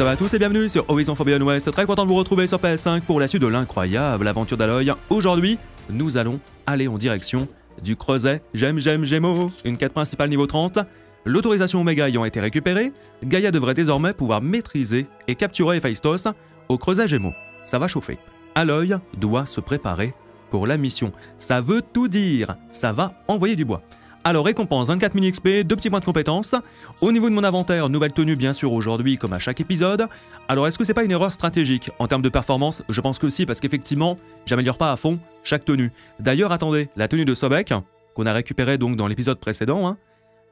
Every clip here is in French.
ça va à tous et bienvenue sur Horizon Forbidden West. Très content de vous retrouver sur PS5 pour la suite de l'incroyable aventure d'Aloy. Aujourd'hui, nous allons aller en direction du Creuset J'aime, j'aime, Gémeaux, une quête principale niveau 30. L'autorisation Omega ayant été récupérée, Gaïa devrait désormais pouvoir maîtriser et capturer Héphaïstos au Creuset Gémeaux. Ça va chauffer. Aloy doit se préparer pour la mission. Ça veut tout dire, ça va envoyer du bois. Alors récompense 24 000 XP, 2 petits points de compétence. Au niveau de mon inventaire, nouvelle tenue bien sûr aujourd'hui comme à chaque épisode. Alors est-ce que c'est pas une erreur stratégique? En termes de performance Je pense que si parce qu'effectivement, j'améliore pas à fond chaque tenue. D'ailleurs attendez, la tenue de Sobek, qu'on a récupérée donc dans l'épisode précédent, hein,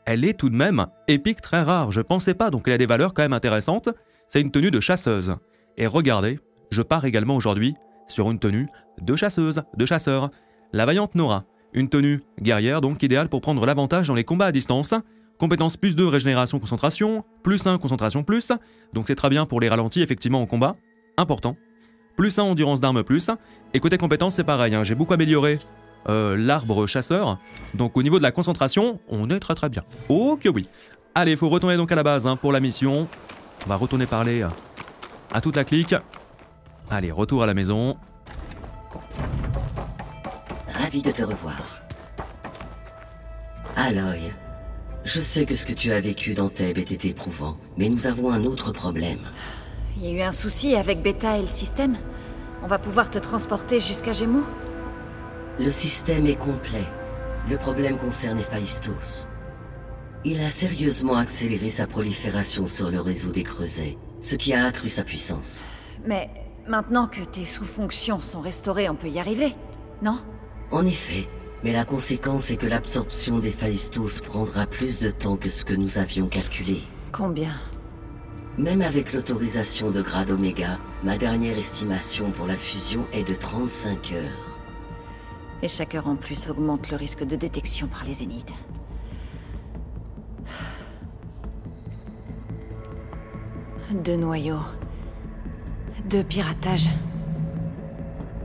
elle est tout de même épique très rare. Je pensais pas, donc elle a des valeurs quand même intéressantes. C'est une tenue de chasseuse. Et regardez, je pars également aujourd'hui sur une tenue de chasseuse, de chasseur. La vaillante Nora. Une tenue guerrière donc idéale pour prendre l'avantage dans les combats à distance. Compétence plus 2 régénération concentration, plus 1 concentration plus, donc c'est très bien pour les ralentis effectivement au combat, important. Plus 1 endurance d'armes plus, et côté compétence c'est pareil, hein. j'ai beaucoup amélioré euh, l'arbre chasseur, donc au niveau de la concentration, on est très très bien. Ok oui. Allez, faut retourner donc à la base hein, pour la mission. On va retourner parler à toute la clique. Allez, retour à la maison. Ravi de te revoir. Aloy, je sais que ce que tu as vécu dans Thèbes était éprouvant, mais nous avons un autre problème. Il y a eu un souci avec Beta et le système On va pouvoir te transporter jusqu'à Gémeaux Le système est complet. Le problème concerne Héphaïstos. Il a sérieusement accéléré sa prolifération sur le réseau des creusets, ce qui a accru sa puissance. Mais maintenant que tes sous-fonctions sont restaurées, on peut y arriver, non? En effet, mais la conséquence est que l'absorption d'Héphaïstos prendra plus de temps que ce que nous avions calculé. Combien? Même avec l'autorisation de grade Oméga, ma dernière estimation pour la fusion est de 35 heures. Et chaque heure en plus augmente le risque de détection par les zéniths. Deux noyaux. Deux piratages.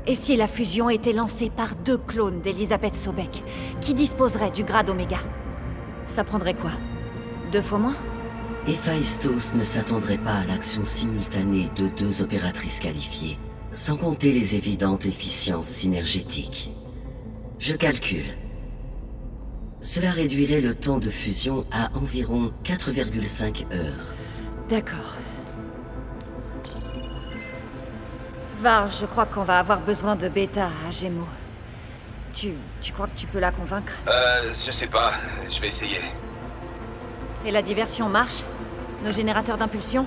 Et si la fusion était lancée par deux clones d'Elisabeth Sobek, qui disposeraient du grade Oméga? Ça prendrait quoi? Deux fois moins? Héphaïstos ne s'attendrait pas à l'action simultanée de deux opératrices qualifiées, sans compter les évidentes efficiences synergétiques. Je calcule. Cela réduirait le temps de fusion à environ 4,5 heures. D'accord. Var, je crois qu'on va avoir besoin de Beta à Gémeaux. Tu, tu crois que tu peux la convaincre? Euh, je sais pas. Je vais essayer. Et la diversion marche? Nos générateurs d'impulsion?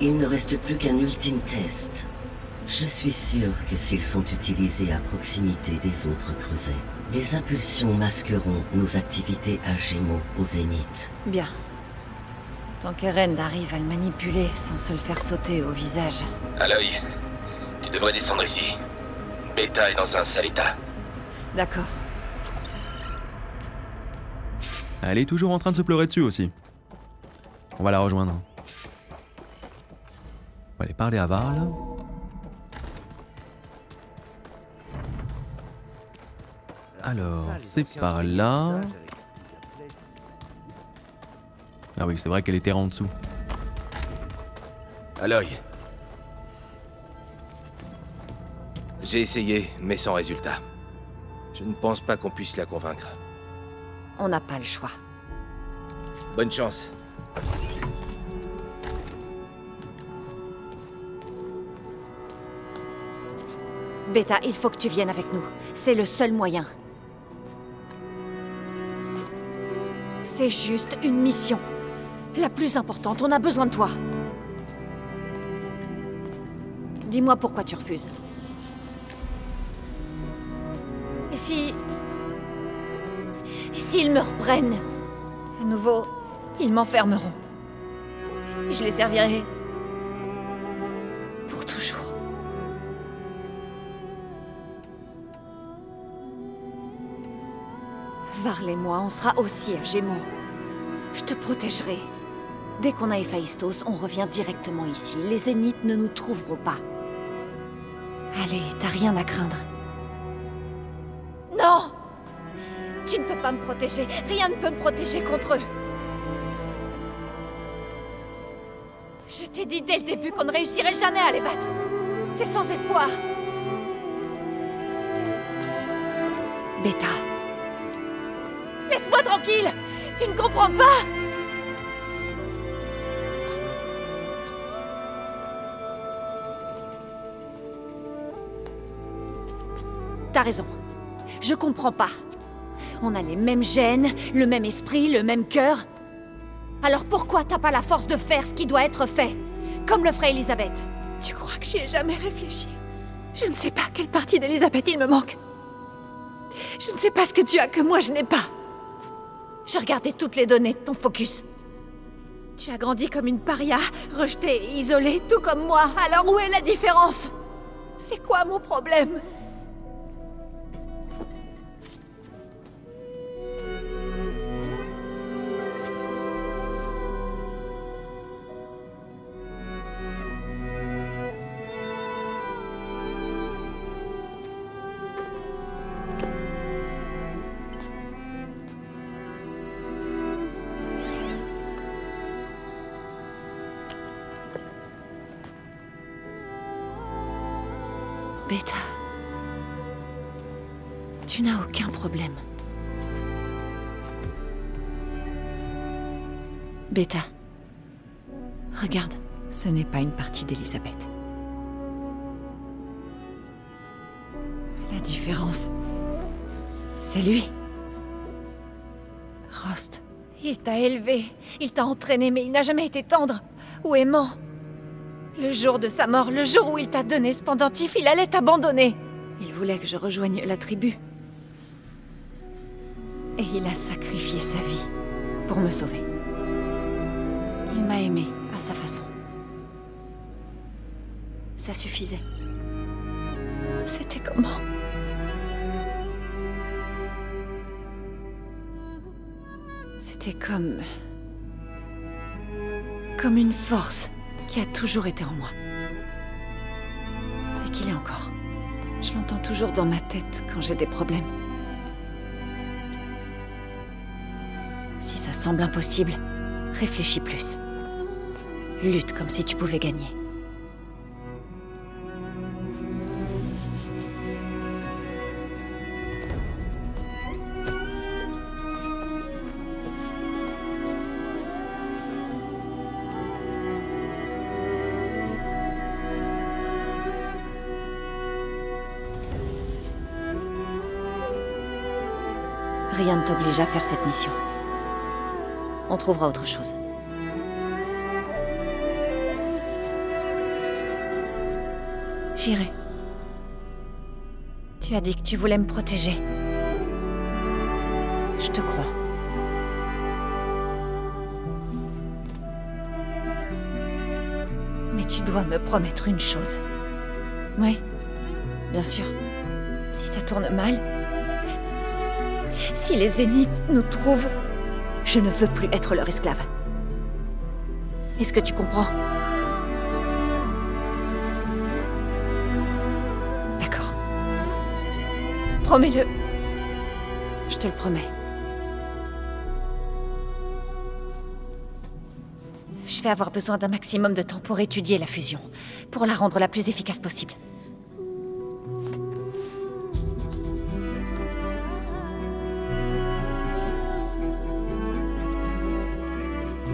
Il ne reste plus qu'un ultime test. Je suis sûr que s'ils sont utilisés à proximité des autres creusets, les impulsions masqueront nos activités à Gémeaux au zénith. Bien. Tant qu'Eren arrive à le manipuler sans se le faire sauter au visage. Aloy, tu devrais descendre ici. Beta est dans un sale état. D'accord. Elle est toujours en train de se pleurer dessus aussi. On va la rejoindre. On va aller parler à Varl. Alors, c'est par là. Ah oui, c'est vrai qu'elle était en dessous. Aloy. J'ai essayé, mais sans résultat. Je ne pense pas qu'on puisse la convaincre. On n'a pas le choix. Bonne chance. Beta, il faut que tu viennes avec nous. C'est le seul moyen. C'est juste une mission. La plus importante, on a besoin de toi. Dis-moi pourquoi tu refuses. Et si... Et s'ils me reprennent À nouveau, ils m'enfermeront. Je les servirai... Pour toujours. Varl et moi, on sera aussi à Gémeaux. Je te protégerai. Dès qu'on a Héphaïstos, on revient directement ici. Les Zéniths ne nous trouveront pas. Allez, t'as rien à craindre. Non Tu ne peux pas me protéger. Rien ne peut me protéger contre eux. Je t'ai dit dès le début qu'on ne réussirait jamais à les battre. C'est sans espoir. Beta. Laisse-moi tranquille Tu ne comprends pas T'as raison. Je comprends pas. On a les mêmes gènes, le même esprit, le même cœur. Alors pourquoi t'as pas la force de faire ce qui doit être fait Comme le ferait Elisabeth? Tu crois que j'y ai jamais réfléchi? Je ne sais pas quelle partie d'Elisabeth il me manque. Je ne sais pas ce que tu as que moi je n'ai pas. J'ai regardé toutes les données de ton focus. Tu as grandi comme une paria, rejetée et isolée, tout comme moi. Alors où est la différence? C'est quoi mon problème? N'est pas une partie d'Elisabeth. La différence, c'est lui. Rost. Il t'a élevé, il t'a entraîné, mais il n'a jamais été tendre ou aimant. Le jour de sa mort, le jour où il t'a donné ce pendentif, il allait t'abandonner. Il voulait que je rejoigne la tribu. Et il a sacrifié sa vie pour me sauver. Il m'a aimé à sa façon. Ça suffisait. C'était comment? C'était comme... Comme une force qui a toujours été en moi. Et qu'il est encore. Je l'entends toujours dans ma tête quand j'ai des problèmes. Si ça semble impossible, réfléchis plus. Lutte comme si tu pouvais gagner. Rien ne t'oblige à faire cette mission. On trouvera autre chose. J'irai. Tu as dit que tu voulais me protéger. Je te crois. Mais tu dois me promettre une chose. Oui, bien sûr. Si ça tourne mal, si les Zéniths nous trouvent, je ne veux plus être leur esclave. Est-ce que tu comprends? D'accord. Promets-le. Je te le promets. Je vais avoir besoin d'un maximum de temps pour étudier la fusion, pour la rendre la plus efficace possible.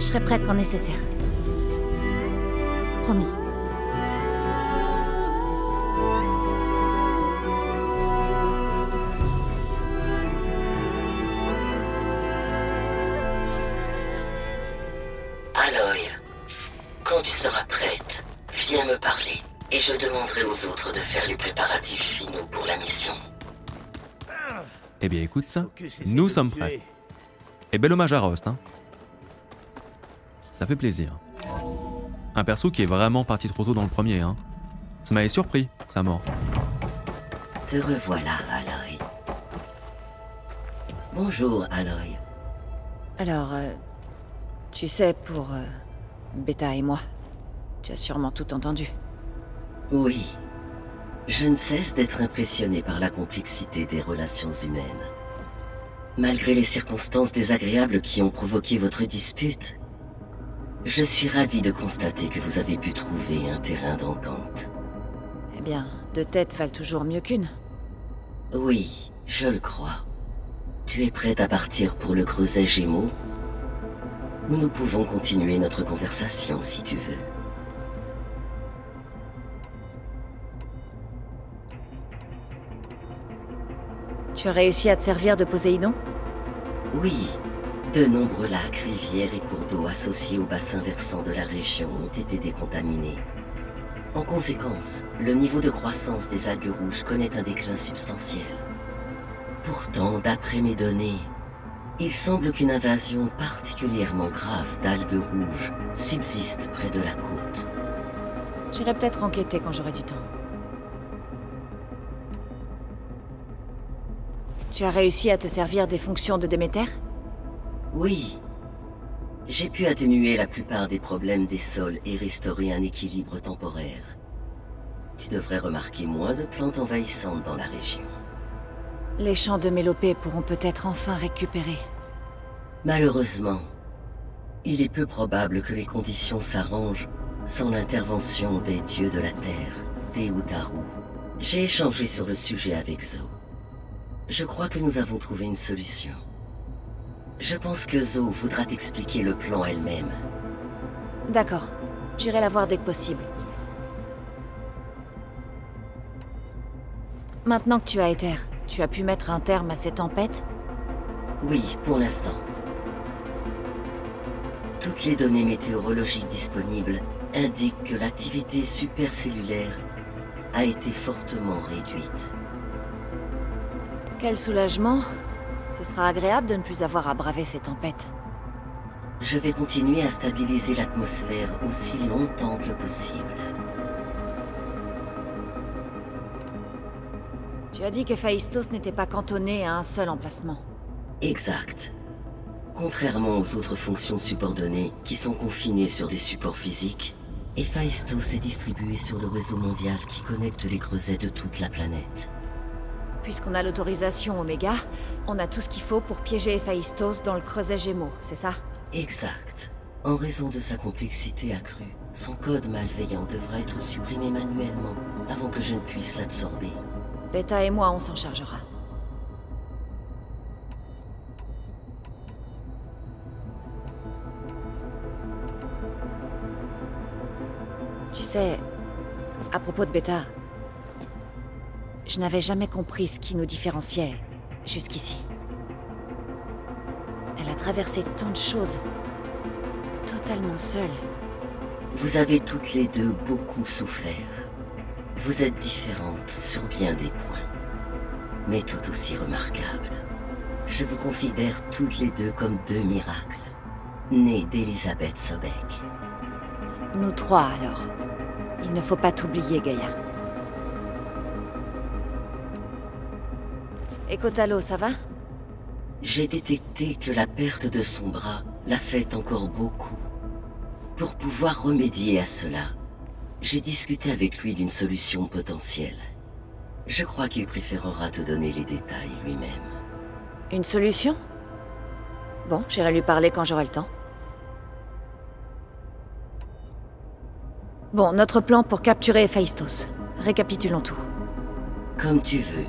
Serai prête quand nécessaire. Promis. Aloy, quand tu seras prête, viens me parler et je demanderai aux autres de faire les préparatifs finaux pour la mission. Eh bien écoute ça, nous sommes prêts. Et bel hommage à Rost, hein. Ça fait plaisir. Un perso qui est vraiment parti trop tôt dans le premier, hein. Ça m'avait surpris, sa mort. Te revoilà, Aloy. Bonjour, Aloy. Alors, euh, tu sais, pour euh, Beta et moi, tu as sûrement tout entendu. Oui. Je ne cesse d'être impressionné par la complexité des relations humaines. Malgré les circonstances désagréables qui ont provoqué votre dispute, Je suis ravi de constater que vous avez pu trouver un terrain d'entente. Eh bien, deux têtes valent toujours mieux qu'une. Oui, je le crois. Tu es prête à partir pour le creuset Gémeaux? Nous pouvons continuer notre conversation si tu veux. Tu as réussi à te servir de Poséidon? Oui, de nombreux lacs, rivières et cours d'eau associés au bassin versant de la région ont été décontaminés. En conséquence, le niveau de croissance des algues rouges connaît un déclin substantiel. Pourtant, d'après mes données, il semble qu'une invasion particulièrement grave d'algues rouges subsiste près de la côte. J'irai peut-être enquêter quand j'aurai du temps. Tu as réussi à te servir des fonctions de Déméter? Oui. J'ai pu atténuer la plupart des problèmes des sols et restaurer un équilibre temporaire. Tu devrais remarquer moins de plantes envahissantes dans la région. Les champs de Mélopée pourront peut-être enfin récupérer. Malheureusement, il est peu probable que les conditions s'arrangent sans l'intervention des dieux de la Terre, des Utaru. J'ai échangé sur le sujet avec Zo. Je crois que nous avons trouvé une solution. Je pense que Zo voudra t'expliquer le plan elle-même. D'accord. J'irai la voir dès que possible. Maintenant que tu as Ether, tu as pu mettre un terme à ces tempêtes? Oui, pour l'instant. Toutes les données météorologiques disponibles indiquent que l'activité supercellulaire a été fortement réduite. Quel soulagement. Ce sera agréable de ne plus avoir à braver ces tempêtes. Je vais continuer à stabiliser l'atmosphère aussi longtemps que possible. Tu as dit que Phaistos n'était pas cantonné à un seul emplacement. Exact. Contrairement aux autres fonctions subordonnées qui sont confinées sur des supports physiques, Héphaïstos est distribué sur le réseau mondial qui connecte les creusets de toute la planète. Puisqu'on a l'autorisation Oméga, on a tout ce qu'il faut pour piéger Héphaïstos dans le creuset Gémeaux, c'est ça? Exact. En raison de sa complexité accrue, son code malveillant devra être supprimé manuellement avant que je ne puisse l'absorber. Beta et moi, on s'en chargera. Tu sais, à propos de Beta, je n'avais jamais compris ce qui nous différenciait jusqu'ici. Elle a traversé tant de choses, totalement seule. Vous avez toutes les deux beaucoup souffert. Vous êtes différentes sur bien des points, mais tout aussi remarquables. Je vous considère toutes les deux comme deux miracles, nées d'Elisabeth Sobek. Nous trois, alors. Il ne faut pas t'oublier, Gaïa. Et Kotalo, ça va? J'ai détecté que la perte de son bras l'a fait encore beaucoup. Pour pouvoir remédier à cela, j'ai discuté avec lui d'une solution potentielle. Je crois qu'il préférera te donner les détails lui-même. Une solution? Bon, j'irai lui parler quand j'aurai le temps. Bon, notre plan pour capturer Héphaïstos. Récapitulons tout. Comme tu veux.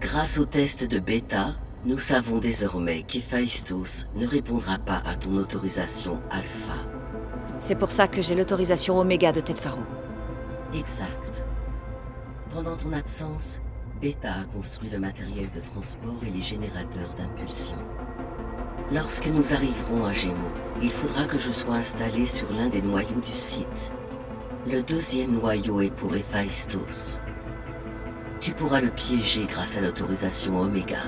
Grâce au test de bêta, nous savons désormais qu'Héphaïstos ne répondra pas à ton autorisation alpha. C'est pour ça que j'ai l'autorisation Oméga de Tedfaro. Exact. Pendant ton absence, Beta a construit le matériel de transport et les générateurs d'impulsion. Lorsque nous arriverons à Gémeaux, il faudra que je sois installé sur l'un des noyaux du site. Le deuxième noyau est pour Héphaïstos. Tu pourras le piéger grâce à l'autorisation Oméga.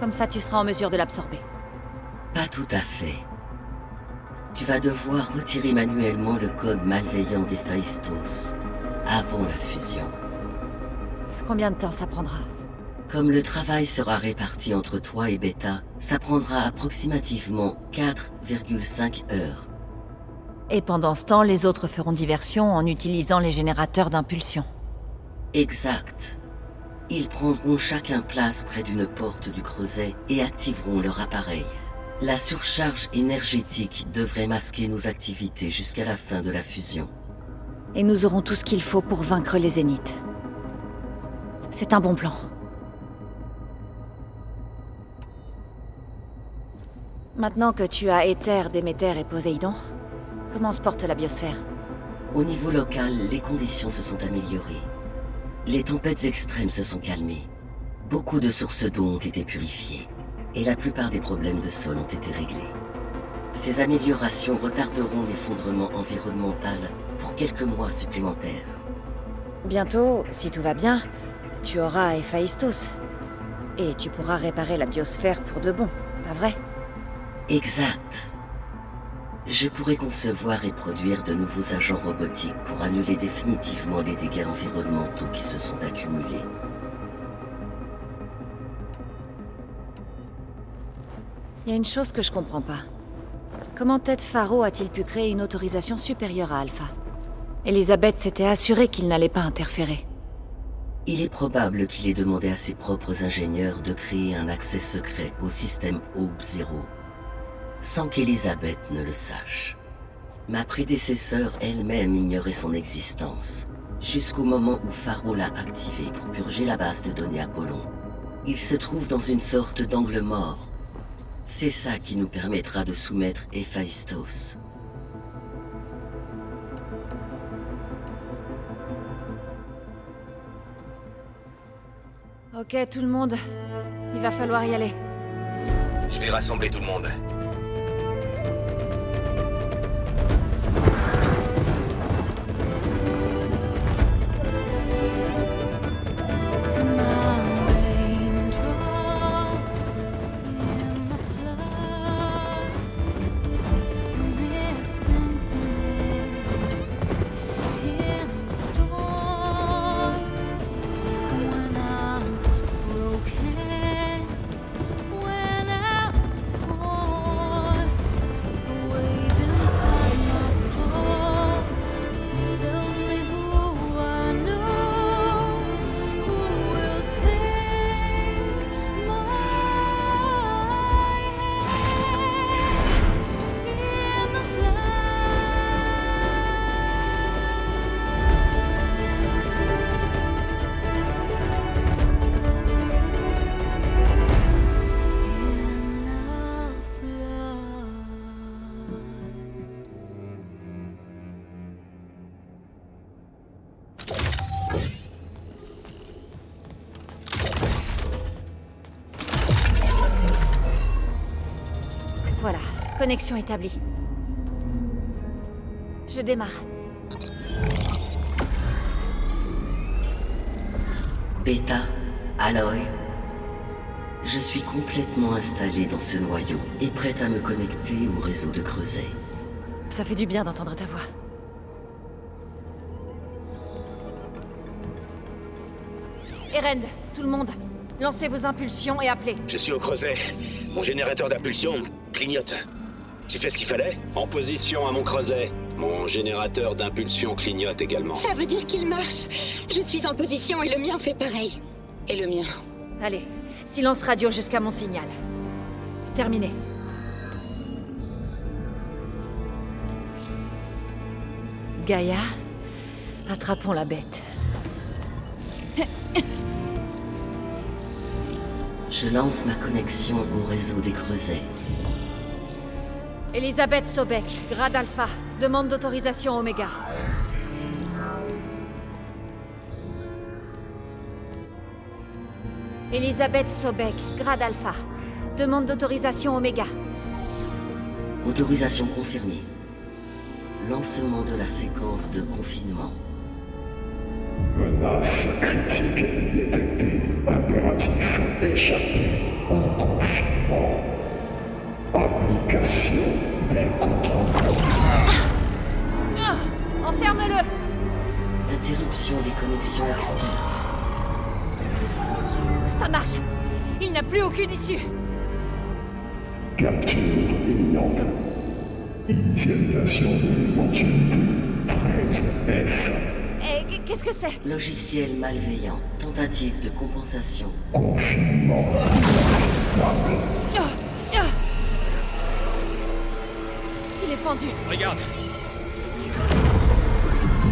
Comme ça, tu seras en mesure de l'absorber. Pas tout à fait. Tu vas devoir retirer manuellement le code malveillant d'Héphaïstos avant la fusion. Combien de temps ça prendra Comme le travail sera réparti entre toi et Beta, ça prendra approximativement 4,5 heures. Et pendant ce temps, les autres feront diversion en utilisant les générateurs d'impulsion. Exact. Ils prendront chacun place près d'une porte du creuset et activeront leur appareil. La surcharge énergétique devrait masquer nos activités jusqu'à la fin de la fusion. Et nous aurons tout ce qu'il faut pour vaincre les Zéniths. C'est un bon plan. Maintenant que tu as Éther, Déméter et Poséidon, comment se porte la biosphère? Au niveau local, les conditions se sont améliorées. Les tempêtes extrêmes se sont calmées. Beaucoup de sources d'eau ont été purifiées. Et la plupart des problèmes de sol ont été réglés. Ces améliorations retarderont l'effondrement environnemental pour quelques mois supplémentaires. Bientôt, si tout va bien, tu auras Héphaïstos. Et tu pourras réparer la biosphère pour de bon, pas vrai? Exact. Je pourrais concevoir et produire de nouveaux agents robotiques pour annuler définitivement les dégâts environnementaux qui se sont accumulés. Il y a une chose que je comprends pas. Comment Ted Faro a-t-il pu créer une autorisation supérieure à Alpha? Elisabeth s'était assurée qu'il n'allait pas interférer. Il est probable qu'il ait demandé à ses propres ingénieurs de créer un accès secret au système Aube Zero, sans qu'Elisabeth ne le sache. Ma prédécesseur elle-même ignorait son existence, jusqu'au moment où Faro l'a activé pour purger la base de données Apollon. Il se trouve dans une sorte d'angle mort. C'est ça qui nous permettra de soumettre Héphaïstos. Ok, tout le monde. Il va falloir y aller. Je vais rassembler tout le monde. Connexion établie. Je démarre. Beta, Aloy. Je suis complètement installé dans ce noyau et prête à me connecter au réseau de Creuset. Ça fait du bien d'entendre ta voix. Eren, tout le monde, lancez vos impulsions et appelez. Je suis au creuset. Mon générateur d'impulsion clignote. J'ai fait ce qu'il fallait En position à mon creuset. Mon générateur d'impulsion clignote également. Ça veut dire qu'il marche. Je suis en position et le mien fait pareil. Et le mien. Allez, silence radio jusqu'à mon signal. Terminé. Gaïa, attrapons la bête. Je lance ma connexion au réseau des Creusets. Elisabeth Sobek, grade Alpha, demande d'autorisation Oméga. Elisabeth Sobek, grade Alpha, demande d'autorisation Oméga. Autorisation confirmée. Lancement de la séquence de confinement. Menace critique détectée. Impératif échappé en confinement. Contrôles. Enferme-le Interruption des connexions externes. Ça marche Il n'a plus aucune issue Capture imminente. Initialisation de l'éventualité 13F. Et qu'est-ce que c'est? Logiciel malveillant. Tentative de compensation. Confinement inacceptable. Défendu. Regarde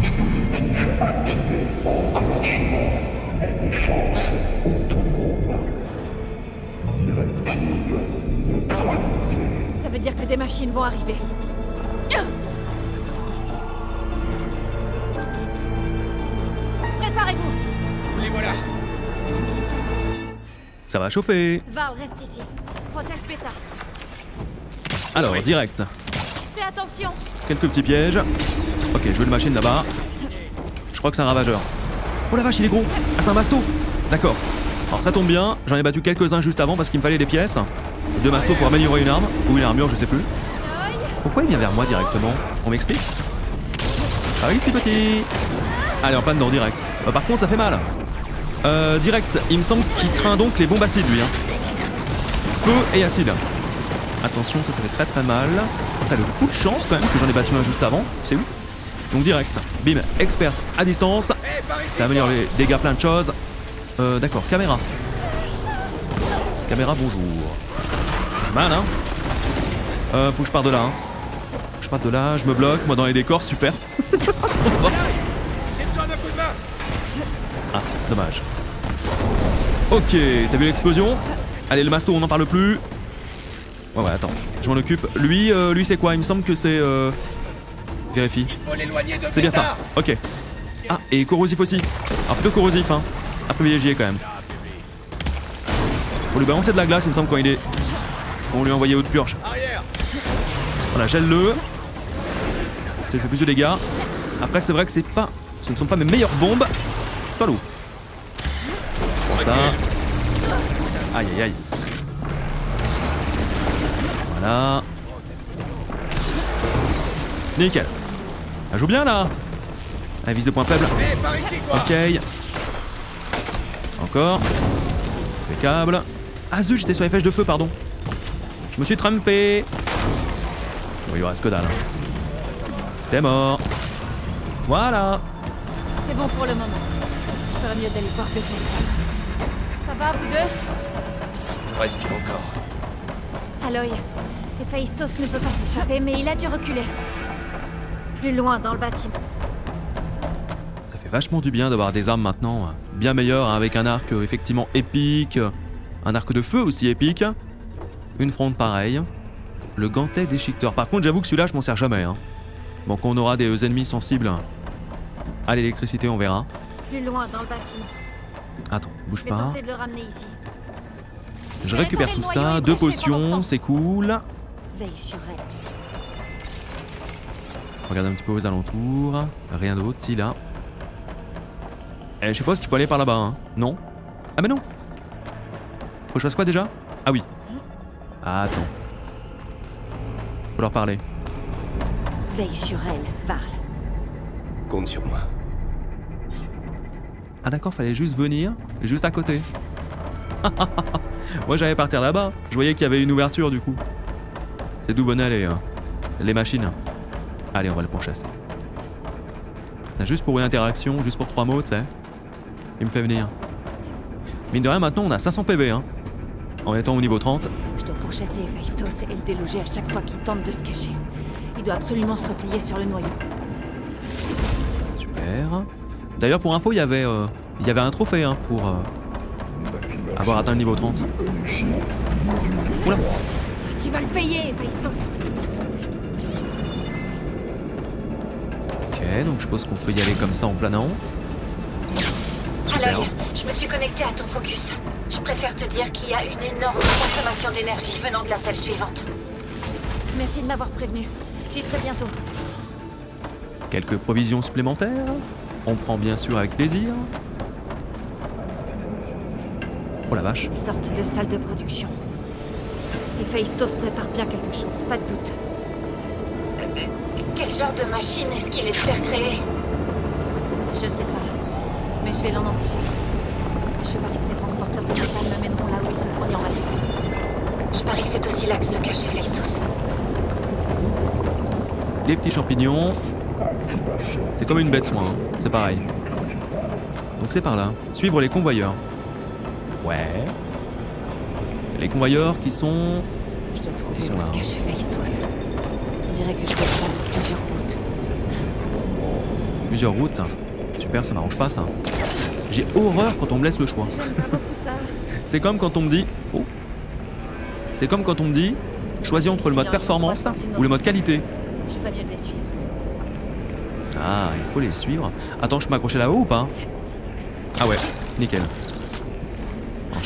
Dispositif activé. Enclenchement. Défense autonome. Directive neutralisée. Ça veut dire que des machines vont arriver. Préparez-vous Les voilà Ça va chauffer. Varl, reste ici. Protège Péta. Alors, direct. Quelques petits pièges. Ok, je veux une machine là-bas. Je crois que c'est un ravageur. Oh la vache, il est gros Ah, c'est un masto D'accord. Alors ça tombe bien, j'en ai battu quelques-uns juste avant parce qu'il me fallait des pièces. Deux mastos pour améliorer une arme, ou une armure, je sais plus. Pourquoi il vient vers moi directement? On m'explique? Par ici, petit Allez, en plein dedans, direct. Euh, par contre, ça fait mal. Euh, direct, il me semble qu'il craint donc les bombes acides, lui. Hein. Feu et acide. Attention, ça, ça fait très très mal. T'as le coup de chance quand même que j'en ai battu un juste avant, c'est ouf. Donc direct, bim, experte à distance. Ça améliore les dégâts, plein de choses. Euh, d'accord, caméra. Caméra, bonjour. Mal, hein Euh, faut que je parte de là, hein. Je parte de là, je me bloque, moi dans les décors, super. Ah, dommage. Ok, t'as vu l'explosion? Allez, le masto, on n'en parle plus. Ouais, ouais, attends, je m'en occupe. Lui, euh, lui c'est quoi? Il me semble que c'est... Euh... Vérifie. C'est bien ça, ok. Ah, et corrosif aussi. Un peu corrosif, hein. À privilégier quand même. Faut lui balancer de la glace, il me semble, quand il est. Quand on lui a envoyé haute purge. Voilà, gèle-le. Ça lui fait plus de dégâts. Après, c'est vrai que c'est pas. Ce ne sont pas mes meilleures bombes. Salaud. Pour ça. Aïe aïe aïe. Voilà. Nickel. Elle joue bien là. Elle vise de point faible. Eh, Ok. Encore. Impeccable. Ah zut, j'étais sur les flèches de feu, pardon. Je me suis trompé. Bon, il reste que dalle. T'es mort. Voilà. C'est bon pour le moment. Je ferais mieux d'aller voir Bethel. Ça va, vous deux? Respire encore. Aloy, Héphaïstos ne peut pas s'échapper, mais il a dû reculer. Plus loin dans le bâtiment. Ça fait vachement du bien d'avoir des armes maintenant. hein. Bien meilleures, hein, avec un arc euh, effectivement épique. Un arc de feu aussi épique. Une fronde pareille. Le gantelet déchiqueteur. Par contre, j'avoue que celui-là, je m'en sers jamais. Hein. Bon, quand on aura des euh, ennemis sensibles à l'électricité, on verra. Plus loin dans le bâtiment. Attends, bouge pas. tenter de le ramener ici. Je récupère tout ça, deux potions, c'est cool. Veille sur elle. Regarde un petit peu aux alentours. Rien d'autre, si là. Eh, je suppose qu'il faut aller par là-bas, hein. Non? Ah mais non Faut que je fasse quoi déjà? Ah oui. Attends. Faut leur parler. Veille sur elle, Varl. Compte sur moi. Ah d'accord, fallait juste venir, juste à côté. Moi j'allais partir là-bas, je voyais qu'il y avait une ouverture du coup. C'est d'où venaient les, euh, les machines. Allez, on va le pourchasser. Juste pour une interaction, juste pour trois mots, tu sais. Il me fait venir. Mine de rien, maintenant on a 500 PV, hein. En étant au niveau 30. Je dois pourchasser Héphaïstos et le déloger à chaque fois qu'il tente de se cacher. Il doit absolument se replier sur le noyau. Super. D'ailleurs, pour info, il y avait, euh, il y avait un trophée hein, pour euh, avoir atteint le niveau 30. Oula, vas le payer, Héphaïstos. ok, donc je suppose qu'on peut y aller comme ça en planant. Super. Aloy, je me suis connectée à ton focus. Je préfère te dire qu'il y a une énorme consommation d'énergie venant de la salle suivante. Merci de m'avoir prévenu. J'y serai bientôt. Quelques provisions supplémentaires On prend bien sûr avec plaisir. Oh la vache. Une sorte de salle de production. Héphaïstos prépare bien quelque chose, pas de doute. Quel genre de machine est-ce qu'il espère créer Je sais pas. Mais je vais l'en empêcher. Je parie que ces transporteurs de métal me mèneront là où il se en matériel. Je parie que c'est aussi là que se cache Héphaïstos. Des petits champignons. C'est comme une bête soin, hein. c'est pareil. Donc c'est par là. Suivre les convoyeurs. Ouais. Les convoyeurs qui sont... Je dois trouver Ils sont où là, se cache Héphaïstos. Il dirait que je peux prendre plusieurs routes. Plusieurs routes. Super, ça m'arrange pas ça. J'ai horreur quand on me laisse le choix. C'est comme quand on me dit. Oh. C'est comme quand on me dit. Choisis entre le mode performance ou le mode qualité. Je ferais mieux de les suivre. Ah, il faut les suivre. Attends, je peux m'accrocher là-haut ou pas? Ah ouais, nickel.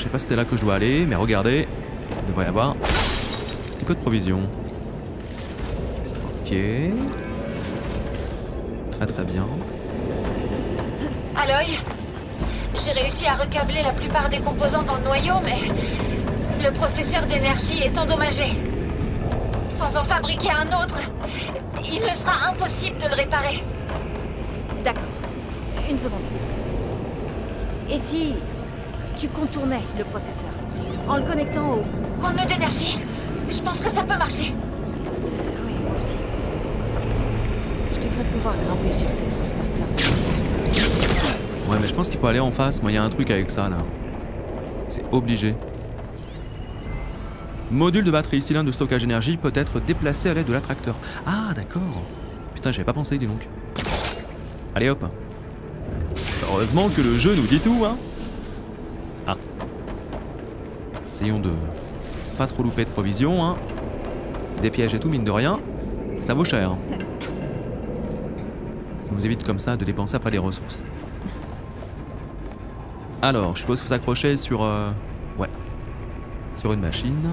Sais pas si c'est là que je dois aller, mais regardez, il devrait y avoir un petit peu de provision. Ok. Très très bien. Aloy J'ai réussi à recabler la plupart des composants dans le noyau, mais le processeur d'énergie est endommagé. Sans en fabriquer un autre, il me sera impossible de le réparer. D'accord. Une seconde. Et si tu contournais le processeur en le connectant au... En nœud d'énergie Je pense que ça peut marcher. Oui, moi aussi. Je devrais pouvoir grimper sur ces transporteurs. de- Ouais, mais je pense qu'il faut aller en face. Moi, il y a un truc avec ça là. C'est obligé. Module de batterie, cylindre de stockage d'énergie peut être déplacé à l'aide de l'attracteur. Ah, d'accord. Putain, j'avais pas pensé, dis donc. Allez hop. Heureusement que le jeu nous dit tout, hein. Ah. Essayons de pas trop louper de provisions, hein. Des pièges et tout, mine de rien. Ça vaut cher. Ça nous évite comme ça de dépenser après des ressources. Alors, je suppose qu'il faut s'accrocher sur... euh, Ouais. Sur une machine.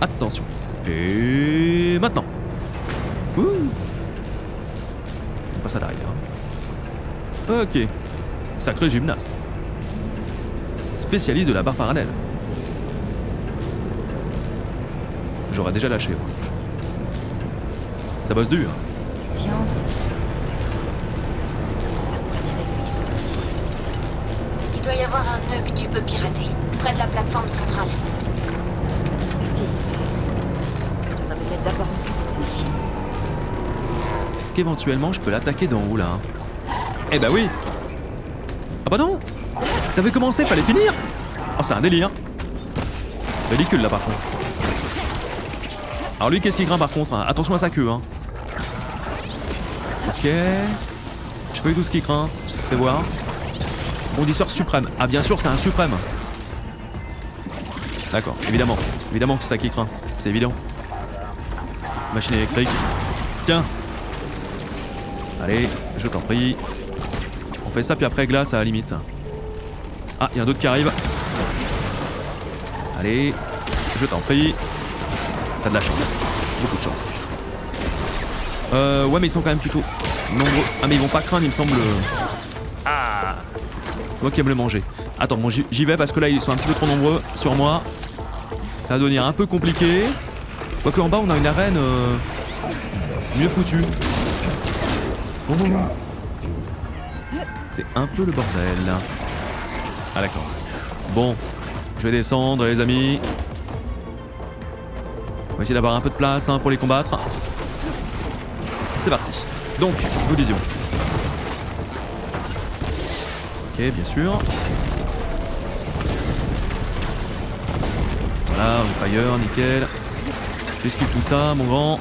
Attention. Et maintenant. Ouh. On passe à l'arrière. Ok. Sacré gymnaste. Spécialiste de la barre parallèle. J'aurais déjà lâché. Ça bosse dur. Science. Il doit y avoir un nœud que tu peux pirater, près de la plateforme centrale. Merci. Je devrais peut-être machines. Est-ce qu'éventuellement je peux l'attaquer d'en haut là hein? Eh bah oui Ah bah non T'avais commencé, fallait finir Oh c'est un délire Ridicule là par contre. Alors lui qu'est-ce qu'il grimpe par contre hein? Attention à sa queue hein. Ok. Je sais pas du tout ce qu'il craint. Fais voir. Bondisseur suprême. Ah bien sûr c'est un suprême. D'accord, évidemment. Évidemment que c'est ça qui craint. C'est évident. Machine électrique. Tiens, Allez, je t'en prie. On fait ça puis après glace à la limite. Ah, il y a un d'autre qui arrive. Allez, je t'en prie. T'as de la chance. Beaucoup de chance. Euh, ouais, mais ils sont quand même plutôt nombreux. Ah, mais ils vont pas craindre, il me semble. Ah Moi qui aime le manger. Attends, bon, j'y vais parce que là, ils sont un petit peu trop nombreux sur moi. Ça va devenir un peu compliqué. Quoique en bas, on a une arène euh, mieux foutue. Oh. C'est un peu le bordel. Ah d'accord. Bon, je vais descendre les amis. Va essayer d'avoir un peu de place hein, pour les combattre. C'est parti. Donc, nous disions. Ok, bien sûr. Voilà, on fire, nickel. J'esquive tout ça, mon grand.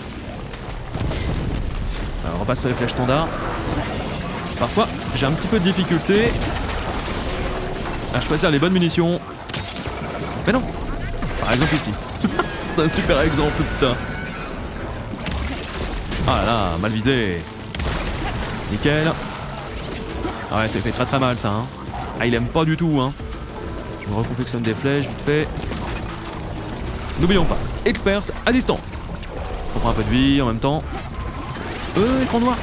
Alors, on repasse sur les flèches standards. Parfois, j'ai un petit peu de difficulté à choisir les bonnes munitions. Mais non Par exemple ici. Un super exemple, putain. Ah là là, mal visé. Nickel. Ah ouais, ça fait très très mal ça. Hein. Ah, il aime pas du tout. Hein. Je me recomplexione des flèches vite fait. N'oublions pas, experte à distance. On prend un peu de vie en même temps. Euh, écran noir.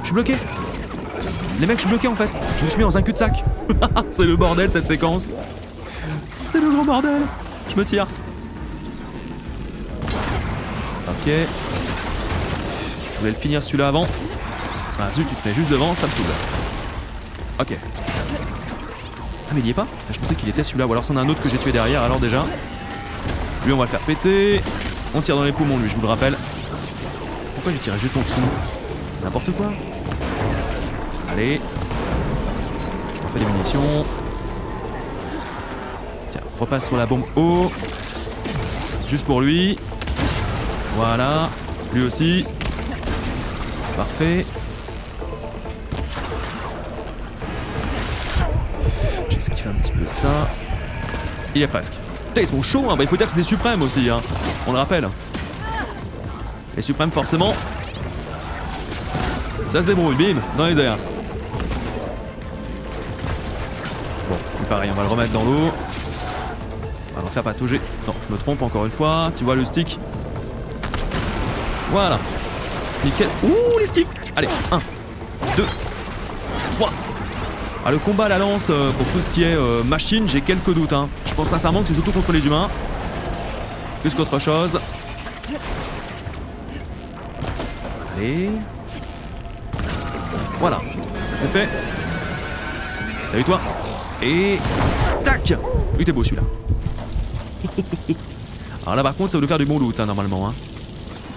Je suis bloqué. Les mecs, je suis bloqué en fait. Je me suis mis dans un cul-de-sac. C'est le bordel cette séquence. C'est le gros bordel. Je me tire. Ok. Je voulais le finir celui-là avant. Ah zut, tu te mets juste devant, ça me saoule. Ok. Ah mais il y est pas Je pensais qu'il était celui-là, ou alors c'en a un autre que j'ai tué derrière alors déjà. Lui on va le faire péter. On tire dans les poumons lui, je vous le rappelle. Pourquoi j'ai tiré juste en dessous N'importe quoi. Allez. Je me fais des munitions. Tiens, repasse sur la bombe haut. Juste pour lui. Voilà. Lui aussi. Parfait. J'ai esquivé un petit peu ça. Il est presque. Ils sont chauds, hein. bah, il faut dire que c'est des suprêmes aussi, hein. on le rappelle. Les suprêmes, forcément. Ça se débrouille, bim, dans les airs. Bon, il pareil, on va le remettre dans l'eau. On va le faire patauger. Non, je me trompe encore une fois. Tu vois le stick Voilà. Nickel. Ouh, l'esquive Allez, 1, 2, 3. Ah, le combat à la lance euh, pour tout ce qui est euh, machine, j'ai quelques doutes. Hein. Je pense sincèrement que c'est surtout contre les humains. Plus qu'autre chose. Allez. Voilà, ça c'est fait. Salut toi. Et. Tac Oui, t'es beau celui-là. Alors là, par contre, ça va nous faire du bon loot, hein, normalement. Hein.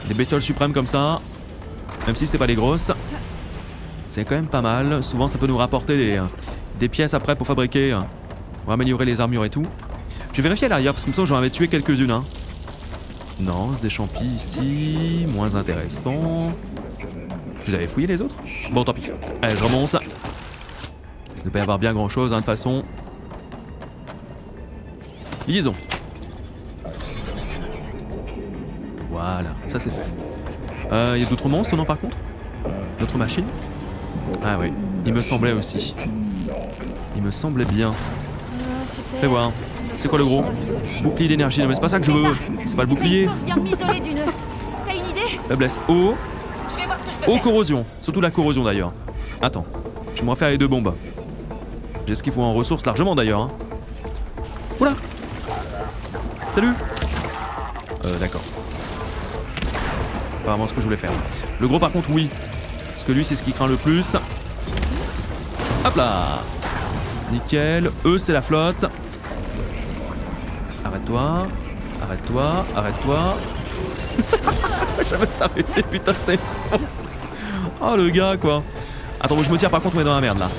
Des bestioles suprêmes comme ça. Même si c'était pas les grosses. C'est quand même pas mal. Souvent, ça peut nous rapporter des, des pièces après pour fabriquer. euh, Pour améliorer les armures et tout. Je vais vérifier à l'arrière, parce que comme ça, j'en avais tué quelques-unes. Hein. Non, c'est des champis ici. Moins intéressant. Vous avez fouillé les autres? Bon, tant pis. Allez, je remonte. Il ne peut y avoir bien grand chose, hein, de toute façon. Liaison. Voilà, ça c'est fait. Euh, Il y a d'autres monstres, non, par contre? D'autres machines? Ah oui, il me semblait aussi. Il me semblait bien. Fais voir. C'est quoi le gros? Bouclier d'énergie. Non, mais c'est pas ça que je veux. C'est pas le bouclier. Faiblesse. Eau faire. corrosion. Surtout la corrosion d'ailleurs. Attends. Je me refaire les deux bombes. J'ai ce qu'il faut en ressources largement d'ailleurs. Hein. Oula Salut Euh, d'accord. Pas ce que je voulais faire. Le gros par contre, oui. Parce que lui, c'est ce qui craint le plus. Hop là Nickel. Eux, c'est la flotte. Arrête-toi. Arrête-toi. Arrête-toi. Jamais s'arrêter, putain, c'est. Oh le gars quoi. Attends, je me tire par contre, on est dans la merde là.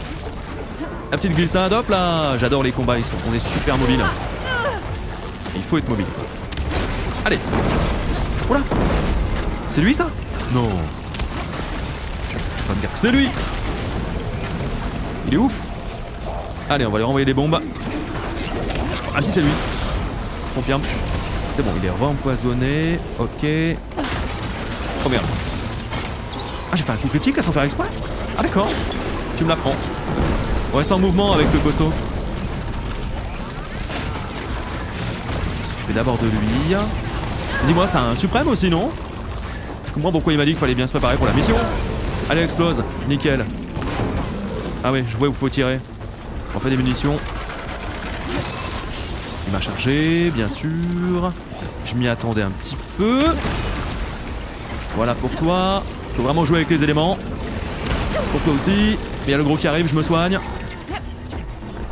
La petite glissade, hop là J'adore les combats, ils sont, on est super mobile. Il faut être mobile. Allez Oula C'est lui ça Non. Tu vas me dire que c'est lui Il est ouf Allez, on va lui renvoyer des bombes. Ah si, c'est lui. Confirme. C'est bon, il est re-empoisonné. Ok. Oh merde. Ah, j'ai fait un coup critique là sans faire exprès Ah d'accord. Tu me l'apprends. On reste en mouvement avec le costaud. Je vais d'abord de lui. Dis-moi, c'est un suprême aussi, non? Je comprends pourquoi il m'a dit qu'il fallait bien se préparer pour la mission. Allez, explose. Nickel. Ah oui, je vois où faut tirer. On fait des munitions. Il m'a chargé, bien sûr. Je m'y attendais un petit peu. Voilà pour toi. Faut vraiment jouer avec les éléments. Pour toi aussi. Mais il y a le gros qui arrive, je me soigne.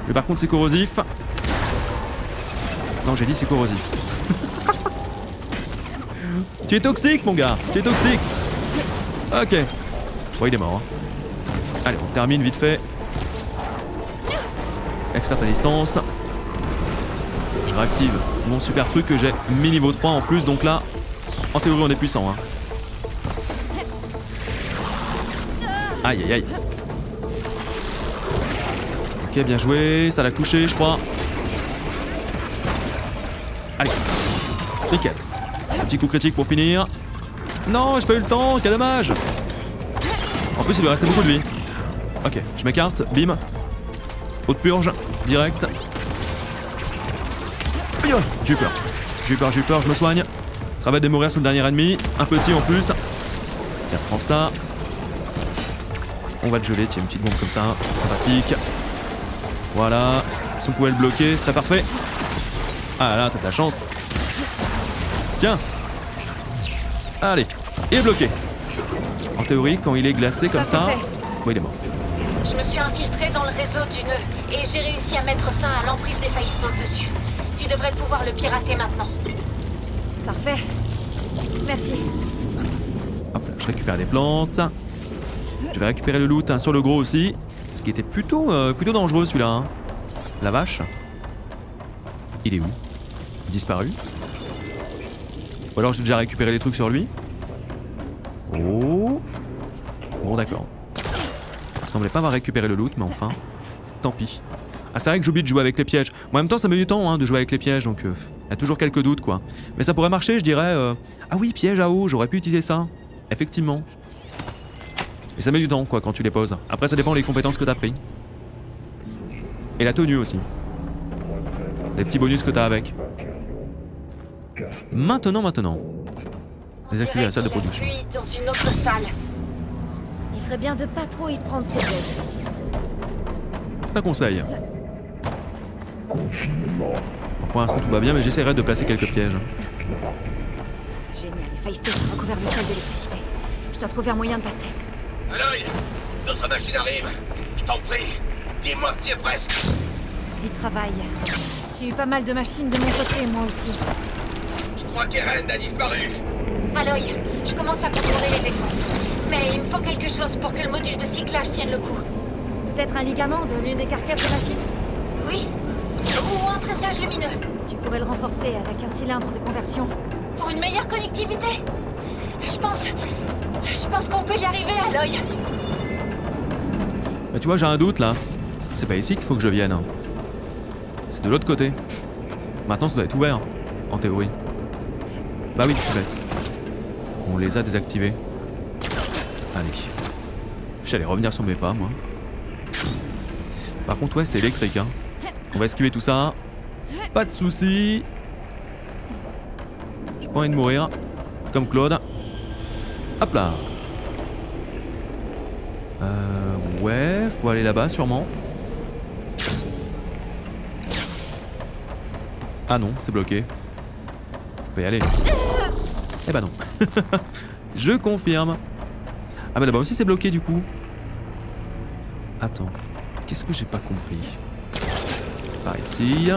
Mais par contre, c'est corrosif. Non, j'ai dit c'est corrosif. Tu es toxique, mon gars. Tu es toxique. Ok. Bon, il est mort. hein. Allez, on termine vite fait. Expert à distance. Je réactive mon super truc que j'ai mis niveau 3 en plus. Donc là, en théorie, on est puissant. Hein. Aïe aïe aïe. Ok, bien joué. Ça l'a touché, je crois. Allez. Nickel. Petit coup critique pour finir. Non, j'ai pas eu le temps. Quel dommage. En plus, il lui restait beaucoup de vie. Ok, je m'écarte. Bim. Haute purge. Direct. J'ai eu peur. J'ai eu peur, j'ai eu peur. Je me soigne. Ça va de mourir sous le dernier ennemi. Un petit en plus. Tiens, prends ça. On va te geler, tiens, une petite bombe comme ça, sympathique. Voilà, si on pouvait le bloquer, ce serait parfait. Ah là, t'as de la chance. Tiens. Allez, il est bloqué. En théorie, quand il est glacé comme Ça. Bon, il est mort. Je me suis infiltré dans le réseau du nœud et j'ai réussi à mettre fin à l'emprise des Phaistos dessus. Tu devrais pouvoir le pirater maintenant. Parfait. Merci. Hop là, je récupère des plantes. Je vais récupérer le loot hein, sur le gros aussi. Ce qui était plutôt, euh, plutôt dangereux celui-là. hein. La vache. Il est où? Disparu Ou alors j'ai déjà récupéré les trucs sur lui Oh. Bon, d'accord. Il semblait pas avoir récupéré le loot, mais enfin, tant pis. Ah, c'est vrai que j'oublie de jouer avec les pièges. Moi, en même temps, ça met du temps hein, de jouer avec les pièges, donc il y a toujours quelques doutes, quoi. Mais ça pourrait marcher, je dirais. euh, Ah oui, piège à eau, j'aurais pu utiliser ça. Effectivement. Et ça met du temps, quoi, quand tu les poses. Après, ça dépend des compétences que t'as pris. Et la tenue aussi. Les petits bonus que t'as avec. Maintenant, maintenant. Désactiver la salle de production. Dans une autre salle. Il ferait bien de pas trop y prendre ses aides. C'est un conseil. Bon, pour l'instant tout va bien, mais j'essaierai de placer quelques pièges. Génial, les Feistos ont recouvert le sol d'électricité. Je dois trouver un moyen de passer. Aloy Notre machine arrive Je t'en prie Dis-moi que tu es presque J'y travaille. J'ai eu pas mal de machines de mon côté, moi aussi. Je crois qu'Eren a disparu Aloy, je commence à contourner les défenses. Mais il me faut quelque chose pour que le module de cyclage tienne le coup. Peut-être un ligament de l'une des carcasses de machine Oui Ou un tressage lumineux. Tu pourrais le renforcer avec un cylindre de conversion. Pour une meilleure connectivité Je pense... Je pense qu'on peut y arriver, Aloy. Mais tu vois, j'ai un doute là. C'est pas ici qu'il faut que je vienne. hein. C'est de l'autre côté. Maintenant, ça doit être ouvert, en théorie. Bah oui, c'est bête. On les a désactivés. Allez. J'allais revenir sur mes pas, moi. Par contre, ouais, c'est électrique. Hein. On va esquiver tout ça. Pas de soucis. J'ai pas envie de mourir. Comme Claude. Hop là. Euh, ouais, faut aller là-bas sûrement. Ah non, c'est bloqué. On peut y aller. Eh bah non. Je confirme. Ah bah là-bas aussi c'est bloqué du coup. Attends, qu'est-ce que j'ai pas compris? Par ici.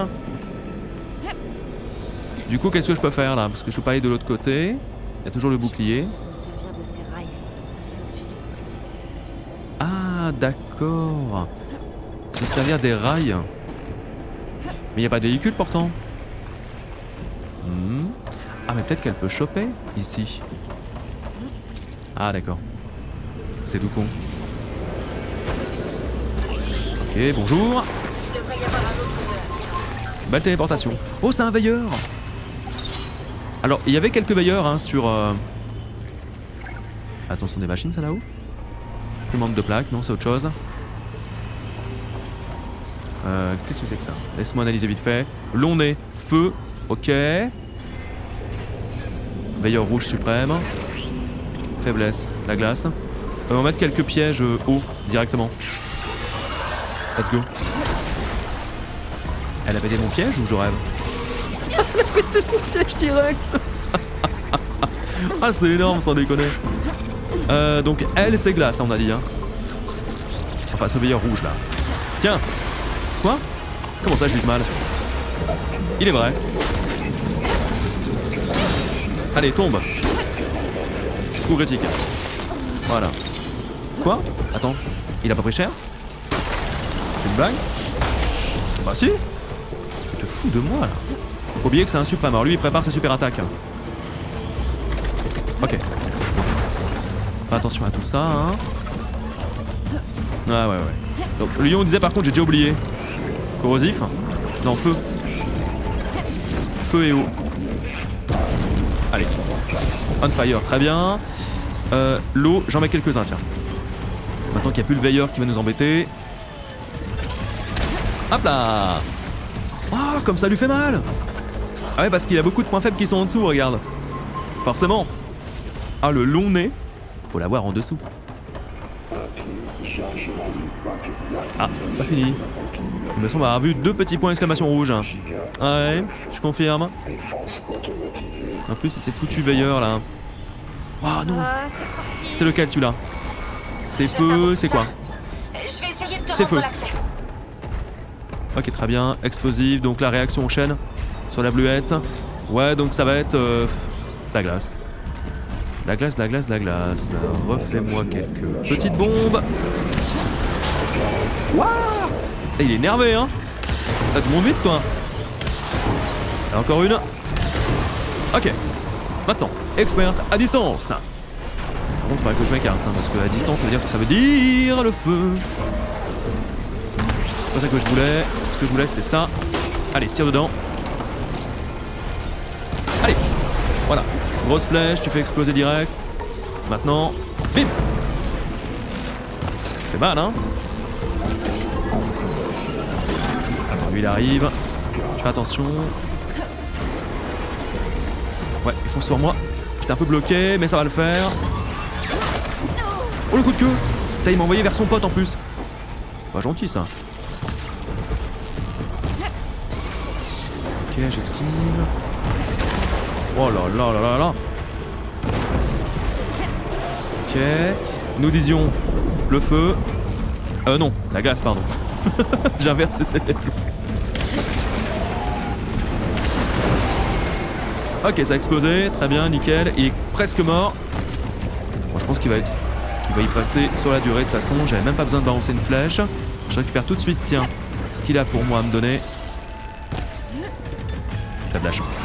Du coup, qu'est-ce que je peux faire là? Parce que je peux pas aller de l'autre côté. Il y a toujours le bouclier. Ah, d'accord. Se servir des rails. Mais il n'y a pas de véhicule pourtant. Hmm. Ah, mais peut-être qu'elle peut choper ici. Ah, d'accord. C'est tout con. Ok, bonjour. Belle téléportation. Oh, c'est un veilleur Alors, il y avait quelques veilleurs hein, sur... euh, Attention des machines, ça là-haut? Commande de plaque, non, c'est autre chose. Euh, Qu'est-ce que c'est que ça? Laisse-moi analyser vite fait. Long nez, feu, ok. Veilleur rouge suprême. Faiblesse, la glace. On va mettre quelques pièges euh, haut directement. Let's go. Elle a pété mon piège ou je rêve? Elle a pété mon piège direct Ah c'est énorme sans déconner euh, Donc elle c'est glace on a dit hein. Enfin ce veilleur rouge là. Tiens Quoi? Comment ça je vise mal? Il est vrai. Allez tombe Coup critique. Voilà. Quoi? Attends, il a pas pris cher? C'est une blague? Bah si Tu te fous de moi là Faut oublier que c'est un suprême, alors lui il prépare sa super attaque. Ok. Attention à tout ça, hein. Ouais, ouais, ouais. Donc, le lion disait par contre, j'ai déjà oublié. Corrosif? Non, feu. Feu et eau. On fire, très bien. Euh, L'eau, j'en mets quelques-uns, tiens. Maintenant qu'il n'y a plus le veilleur qui va nous embêter. Hop là Oh, comme ça lui fait mal Ah ouais, parce qu'il a beaucoup de points faibles qui sont en dessous, regarde. Forcément. Ah, le long nez, faut l'avoir en dessous. Ah, c'est pas fini. Il me semble avoir vu deux petits points d'exclamation rouge. Ouais, je confirme. En plus, c'est ces foutus veilleurs là. Oh non Ah, c'est lequel celui-là C'est feu, c'est quoi Je vais essayer de te C'est rendre feu. Ok, très bien. Explosif, donc la réaction en chaîne sur la bluette. Ouais, donc ça va être euh, la glace. La glace, la glace, la glace. Refais-moi quelques petites bombes. Wouah Il est énervé, hein Ça te monte vite, toi. Et encore une. Maintenant, experte à distance. Par contre, faudrait que je m'écarte, hein, parce que la distance, ça veut dire ce que ça veut dire, le feu. C'est pas ça que je voulais. Ce que je voulais, c'était ça. Allez, tire dedans. Allez Voilà. Grosse flèche, tu fais exploser direct. Maintenant, bim C'est mal, hein Attends, lui, il arrive. Fais attention. Ouais, il fonce sur moi. J'étais un peu bloqué, mais ça va le faire. Oh le coup de queue Putain, il m'a envoyé vers son pote en plus. Pas gentil ça. Ok, j'esquive. Oh là là là là là. Ok. Nous disions le feu. Euh non, la glace, pardon. J'ai inversé Ok, ça a explosé, très bien, nickel. Il est presque mort. Bon, je pense qu'il va, va y passer sur la durée de toute façon. J'avais même pas besoin de balancer une flèche. Je récupère tout de suite, tiens, ce qu'il a pour moi à me donner. T'as de la chance.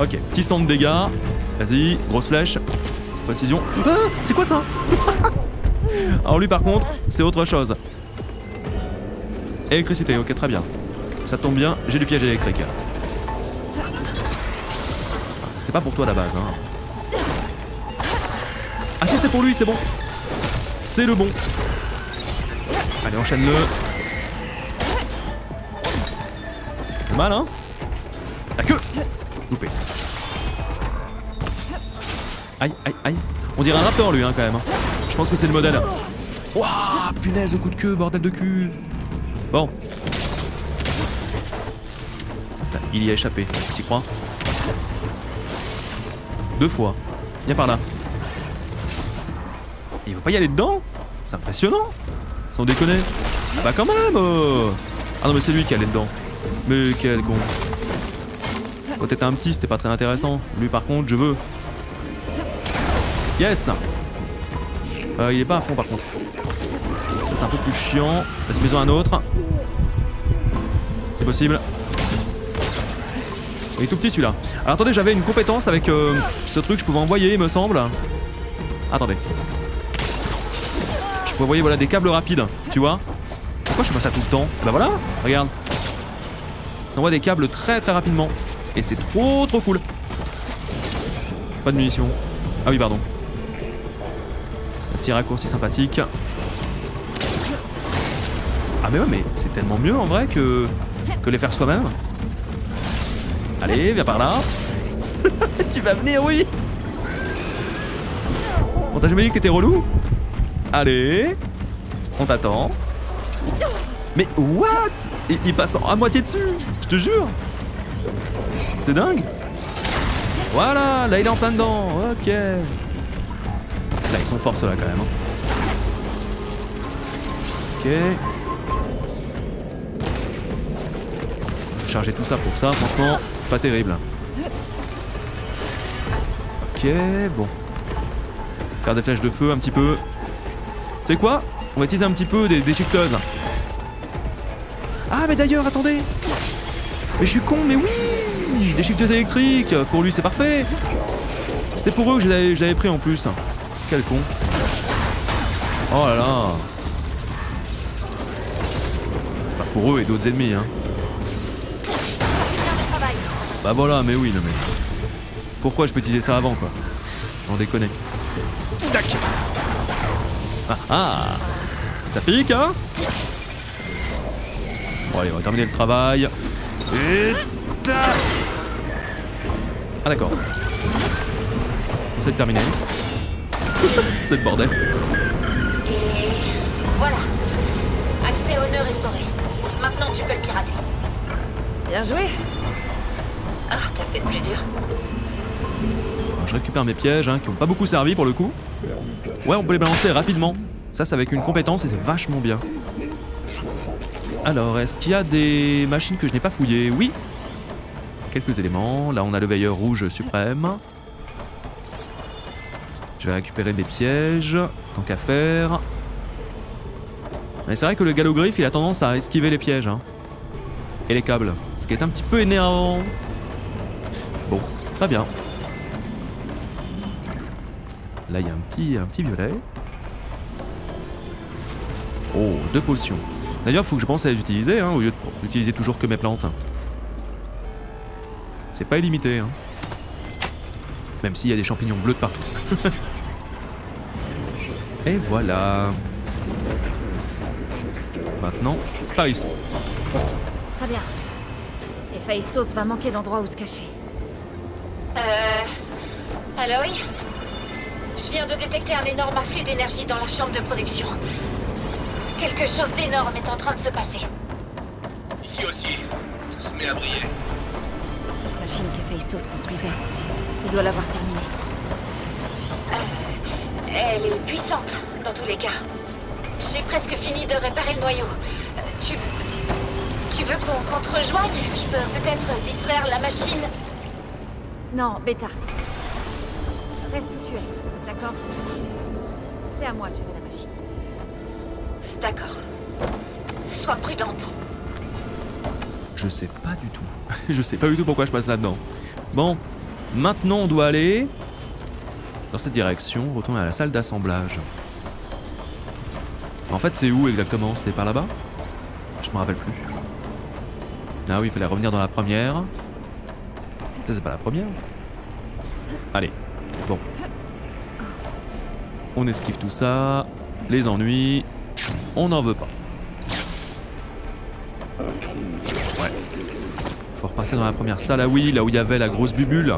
Ok, petit son de dégâts. Vas-y, grosse flèche. Précision. Ah C'est quoi ça? Alors lui par contre, c'est autre chose. Électricité, ok très bien. Ça tombe bien, j'ai du piège électrique. Pas pour toi la base. Hein. Ah si c'était pour lui, c'est bon. C'est le bon. Allez, enchaîne-le. Mal hein La queue Loupé. Aïe, aïe, aïe. On dirait un rappeur lui hein quand même. hein. Je pense que c'est le modèle. Ouah, punaise, au coup de queue, bordel de cul. Bon. Il y a échappé, t'y crois? Deux fois. Viens par là. Il veut pas y aller dedans C'est impressionnant. Sans déconner. Bah quand même euh. Ah non mais c'est lui qui allait dedans. Mais quel con. Quand t'étais un petit, c'était pas très intéressant. Lui par contre, je veux. Yes euh, Il est pas à fond par contre. Ça c'est un peu plus chiant. Laisse-moi un autre? C'est possible. Il est tout petit celui-là. Alors attendez, j'avais une compétence avec euh, ce truc, je pouvais envoyer, il me semble. Attendez. Je peux envoyer voilà, des câbles rapides, tu vois Pourquoi je fais ça tout le temps? Bah voilà, regarde. Ça envoie des câbles très très rapidement. Et c'est trop trop cool. Pas de munitions. Ah oui, pardon. Un petit raccourci sympathique. Ah mais ouais, mais c'est tellement mieux en vrai que, que les faire soi-même. Allez, viens par là. tu vas venir, oui. On t'a jamais dit que t'étais relou? Allez, on t'attend. Mais what? Il, passe à moitié dessus, je te jure. C'est dingue. Voilà, là il est en plein dedans. Ok. Là ils sont forts ceux-là quand même. hein. Ok. Charger tout ça pour ça, franchement, c'est pas terrible. Ok, bon. Faire des flèches de feu un petit peu. Tu sais quoi? On va utiliser un petit peu des déchiqueteuses. Ah mais d'ailleurs, attendez Mais je suis con, mais oui Déchiqueteuse électrique Pour lui c'est parfait C'était pour eux que j'avais pris en plus. Quel con. Oh là là Enfin pour eux et d'autres ennemis hein. Bah voilà, mais oui, non mais. Pourquoi je peux utiliser ça avant quoi? J'en déconne. Tac Ah ah Ça pique hein? Bon allez, on va terminer le travail. Et tac Ah d'accord. C'est terminé. C'est le bordel. Et voilà. Accès au nœud restauré. Maintenant tu peux le pirater. Bien joué. Je récupère mes pièges hein, qui ont pas beaucoup servi pour le coup. Ouais, on peut les balancer rapidement. Ça, c'est avec une compétence et c'est vachement bien. Alors, est-ce qu'il y a des machines que je n'ai pas fouillées Oui. Quelques éléments. Là, on a le veilleur rouge suprême. Je vais récupérer mes pièges, tant qu'à faire. Mais c'est vrai que le galogriffe, il a tendance à esquiver les pièges. hein. Et les câbles. Ce qui est un petit peu énervant. Très bien. Là, il y a un petit, violet. Oh, deux potions. D'ailleurs, faut que je pense à les utiliser, hein, au lieu d'utiliser toujours que mes plantes. C'est pas illimité, hein. Même s'il y a des champignons bleus de partout. Et voilà. Maintenant, par. Très bien. Héphaïstos va manquer d'endroits où se cacher. Euh... Aloy Je viens de détecter un énorme afflux d'énergie dans la chambre de production. Quelque chose d'énorme est en train de se passer. Ici aussi, tout se met à briller. Cette machine qu'Héphaïstos construisait, il doit l'avoir terminée. Elle est puissante, dans tous les cas. J'ai presque fini de réparer le noyau. Euh, Tu... Tu veux qu'on qu'on te rejoigne? Je peux peut-être distraire la machine? Non, Beta. Reste où tu es, d'accord? C'est à moi de gérer la machine. D'accord. Sois prudente. Je sais pas du tout. je sais pas du tout pourquoi je passe là-dedans. Bon, maintenant on doit aller dans cette direction, retourner à la salle d'assemblage. En fait, c'est où exactement? C'est par là-bas? Je me rappelle plus. Ah oui, il fallait revenir dans la première. C'est pas la première Allez, bon. On esquive tout ça. Les ennuis, on n'en veut pas. Ouais. Faut repartir dans la première salle, ah oui, là où il y avait la grosse bubule,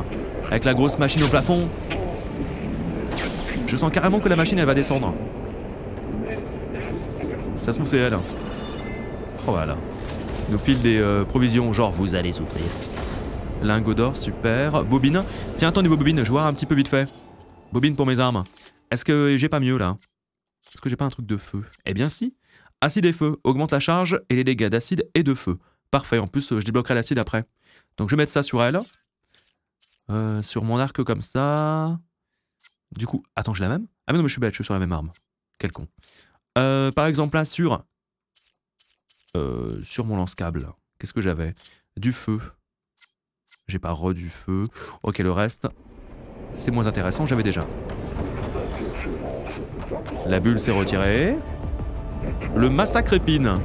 avec la grosse machine au plafond. Je sens carrément que la machine elle va descendre. Ça se trouve c'est elle. Oh voilà. Il nous file des euh, provisions, genre vous allez souffrir. Lingot d'or, super. Bobine. Tiens, attends niveau bobine, je voir un petit peu vite fait. Bobine pour mes armes. Est-ce que j'ai pas mieux là? Est-ce que j'ai pas un truc de feu? Eh bien si. Acide et feu augmente la charge et les dégâts d'acide et de feu. Parfait, en plus euh, je débloquerai l'acide après. Donc je vais mettre ça sur elle. Euh, sur mon arc comme ça. Du coup, attends, j'ai la même? Ah mais non mais je suis bête, je suis sur la même arme. Quel con. Euh, par exemple là sur... Sur mon lance-câble. Qu'est-ce que j'avais? Du feu. J'ai pas re du feu. Ok, le reste, c'est moins intéressant, j'avais déjà. La bulle s'est retirée. Le massacre épine.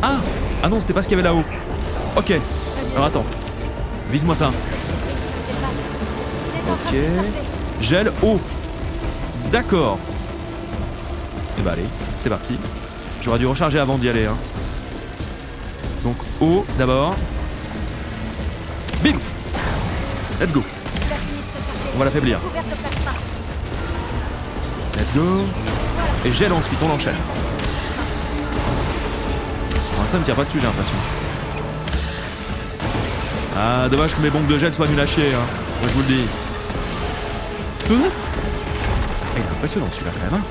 Ah Ah non, c'était pas ce qu'il y avait là-haut. Ok. Alors attends. Vise-moi ça. Ok. Gel eau. D'accord. Et bah allez, c'est parti. J'aurais dû recharger avant d'y aller. Hein. Donc eau d'abord. Let's go. On va l'affaiblir. Let's go. Et gel ensuite, on l'enchaîne. L'instant, il me tire pas dessus, j'ai l'impression. Ah, dommage que mes bombes de gel soient nulles à chier, hein. Moi, je vous le dis. Hein Il est impressionnant celui-là quand même. Hein.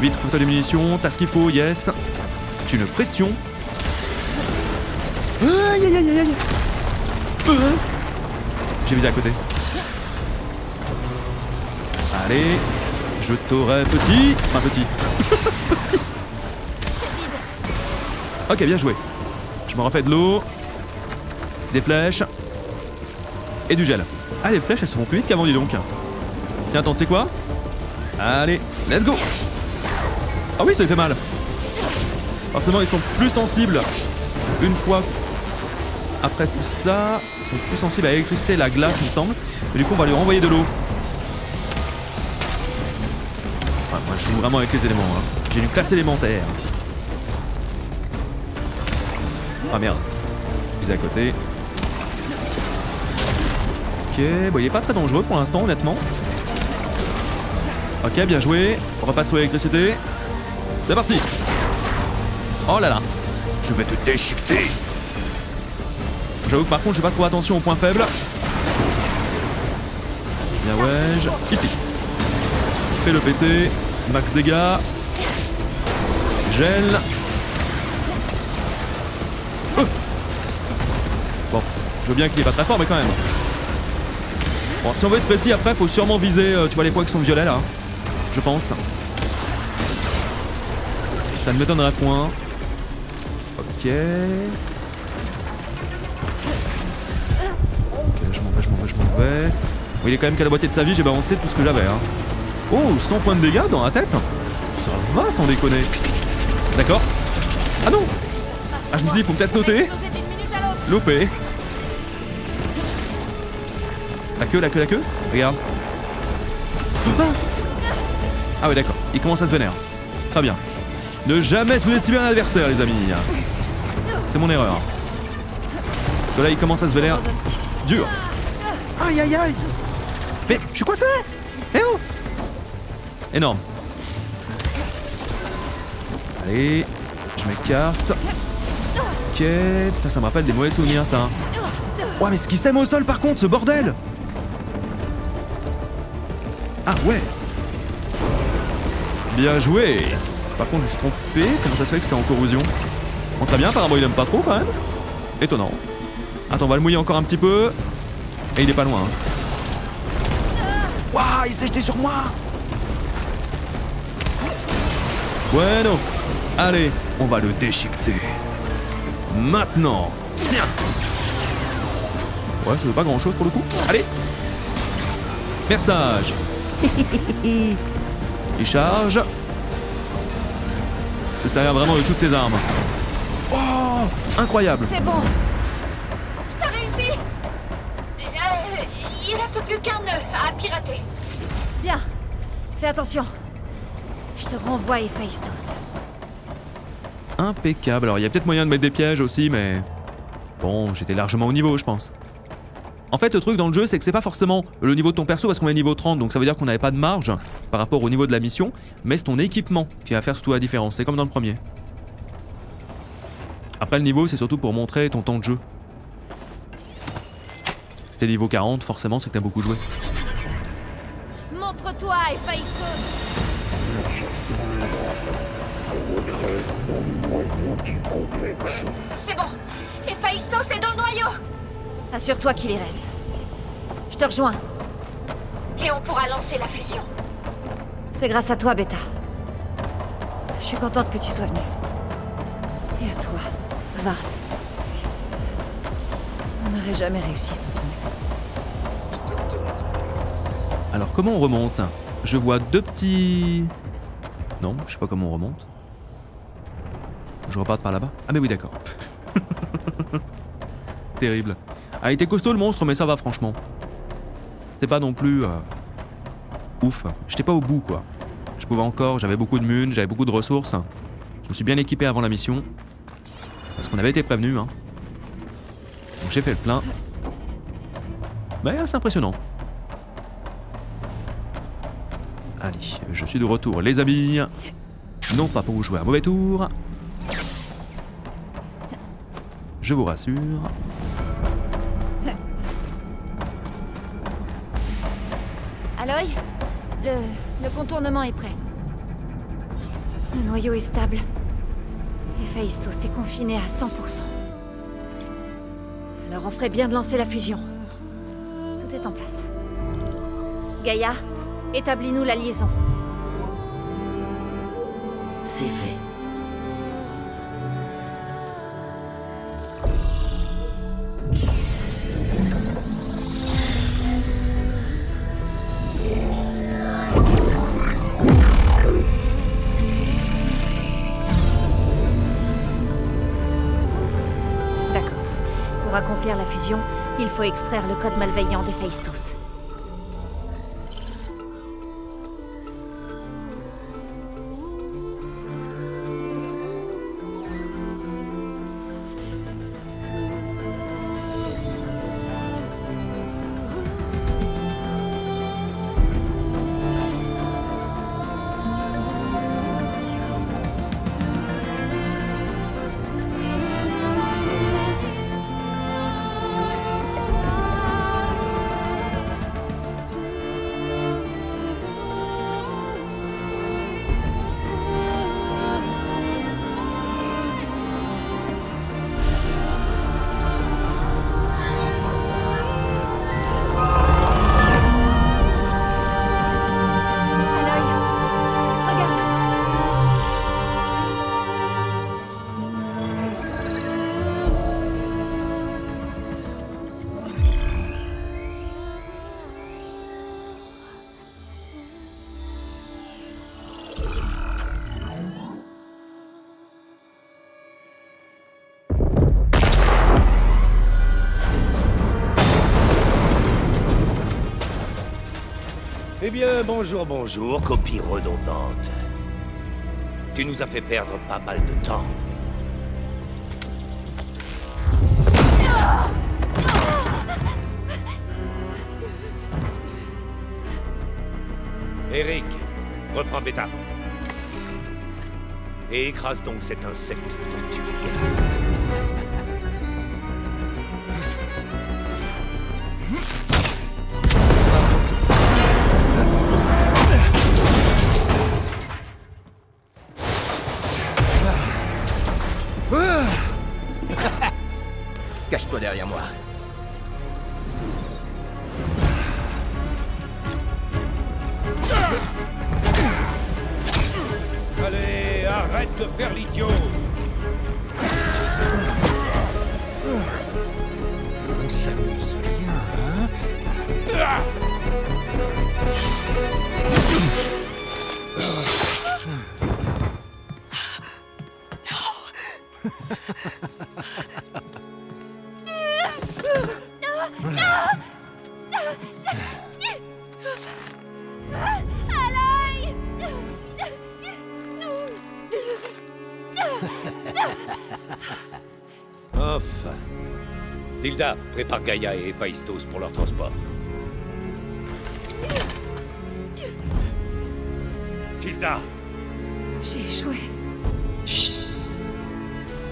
Vite, trouve-toi des munitions, t'as ce qu'il faut, yes. J'ai une pression. Aïe aïe aïe aïe aïe. J'ai à côté. Allez, je t'aurai petit. Enfin petit. petit. Ok, bien joué. Je me refais de l'eau, des flèches et du gel. Ah, les flèches, elles se font plus vite qu'avant, dis donc. Tiens, attends, tu sais quoi? Allez, let's go Ah oui, ça lui fait mal. Forcément, ils sont plus sensibles une fois après tout ça. Ils sont plus sensibles à l'électricité et la glace, il me semble. Mais du coup, on va lui renvoyer de l'eau. Moi, je joue vraiment avec les éléments. Hein. J'ai une classe élémentaire. Ah merde. Puis à côté. Ok, bon, il est pas très dangereux pour l'instant, honnêtement. Ok, bien joué. On repasse sur l'électricité. C'est parti. Oh là là. Je vais te déchiqueter. J'avoue que par contre, je vais pas trop attention aux points faibles. Bien ouais, ici. Fais le péter. Max dégâts. Gel. Euh. Bon, je veux bien qu'il est pas très fort, mais quand même. Bon, si on veut être précis, après, faut sûrement viser, euh, tu vois les points qui sont violets là. Je pense. Ça ne m'étonnerait point. Ok. Bon, il est quand même qu'à la moitié de sa vie, j'ai balancé tout ce que j'avais. Hein. Oh, 100 points de dégâts dans la tête Ça va sans déconner. D'accord. Ah non Ah, je me dit, il faut peut-être sauter. Loupé. La queue, la queue, la queue Regarde. Ah Ah ouais d'accord, il commence à se vénère. Très bien. Ne jamais sous-estimer un adversaire les amis. C'est mon erreur. Parce que là il commence à se vénère dur. Aïe aïe aïe Mais je suis coincé Eh oh Énorme. Allez, je m'écarte. Ok, putain ça me rappelle des mauvais souvenirs ça. Ouais mais ce qui sème au sol par contre, ce bordel Ah ouais Bien joué Par contre je suis trompé, comment ça se fait que c'était en corrosion? Bon très bien, apparemment il aime pas trop quand même. Étonnant. Attends, on va le mouiller encore un petit peu. Et il est pas loin. hein. Waouh, il s'est jeté sur moi Bueno Allez, on va le déchiqueter. Maintenant Tiens Ouais, ça veut pas grand chose pour le coup. Allez Perçage Il charge. Se servir vraiment de toutes ses armes. Oh Incroyable C'est bon. Nœud à pirater. Bien. Fais attention. Je te renvoie Héphaïstos. Impeccable. Alors il y a peut-être moyen de mettre des pièges aussi, mais... Bon, j'étais largement au niveau, je pense. En fait, le truc dans le jeu, c'est que c'est pas forcément le niveau de ton perso parce qu'on est niveau 30, donc ça veut dire qu'on n'avait pas de marge par rapport au niveau de la mission, mais c'est ton équipement qui va faire surtout la différence. C'est comme dans le premier. Après, le niveau, c'est surtout pour montrer ton temps de jeu. T'es niveau 40, forcément, c'est que t'as beaucoup joué. Montre-toi. C'est bon. Héphaïstos est dans le noyau. Assure-toi qu'il y reste. Je te rejoins. Et on pourra lancer la fusion. C'est grâce à toi, Beta. Je suis contente que tu sois venu. Et à toi, va. On n'aurait jamais réussi sans ton. Alors comment on remonte Je vois deux petits... Non, je sais pas comment on remonte. Je reparte par là-bas Ah mais oui d'accord. Terrible. Ah, il était costaud le monstre mais ça va franchement. C'était pas non plus... euh, Ouf. J'étais pas au bout quoi. Je pouvais encore, j'avais beaucoup de munes, j'avais beaucoup de ressources. Je me suis bien équipé avant la mission. Parce qu'on avait été prévenu. Hein. Donc j'ai fait le plein. Mais c'est impressionnant. Allez, je suis de retour. Les amis, non pas pour vous jouer un mauvais tour. Je vous rassure. Aloy le, le contournement est prêt. Le noyau est stable. Héphaïstos est confiné à 100%. Alors on ferait bien de lancer la fusion. Tout est en place. Gaïa, établis-nous la liaison. C'est fait. D'accord. Pour accomplir la fusion, il faut extraire le code malveillant d'Héphaïstos. Eh bonjour, bonjour, copie redondante. Tu nous as fait perdre pas mal de temps. Eric, reprends Beta. Et écrase donc cet insecte dont tu es. Cache-toi derrière moi. Prépare Gaïa et Héphaïstos pour leur transport. Tilda J'ai échoué.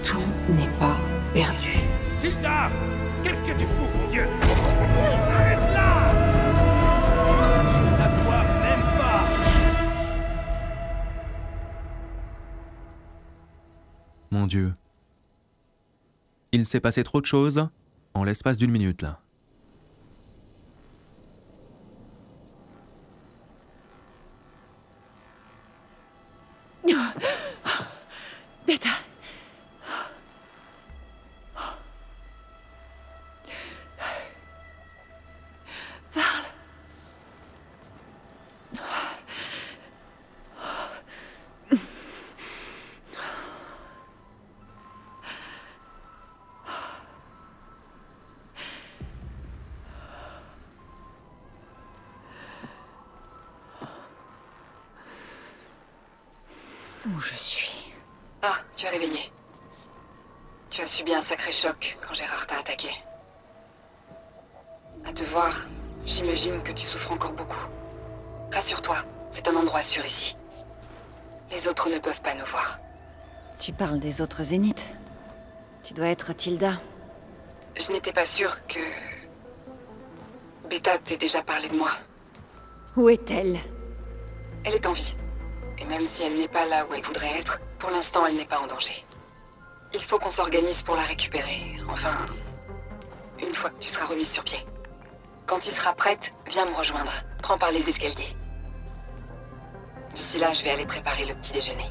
Tout n'est pas perdu. Tilda Qu'est-ce que tu fous, mon Dieu? Arrête là Je la vois même pas Mon Dieu. Il s'est passé trop de choses l'espace d'une minute là. Zéniths. Tu dois être Tilda. Je n'étais pas sûre que... Beta t'ait déjà parlé de moi. Où est-elle? Elle est en vie. Et même si elle n'est pas là où elle voudrait être, pour l'instant elle n'est pas en danger. Il faut qu'on s'organise pour la récupérer. Enfin, une fois que tu seras remise sur pied. Quand tu seras prête, viens me rejoindre. Prends par les escaliers. D'ici là, je vais aller préparer le petit déjeuner.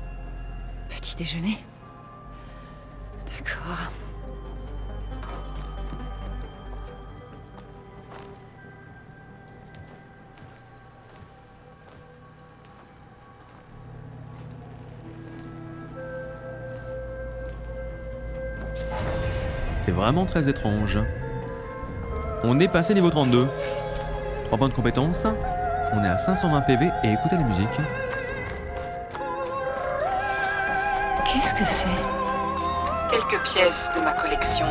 Petit déjeuner? D'accord. C'est vraiment très étrange. On est passé niveau 32. 3 points de compétence. On est à 520 PV et écoutez la musique. Qu'est-ce que c'est? Quelques pièces de ma collection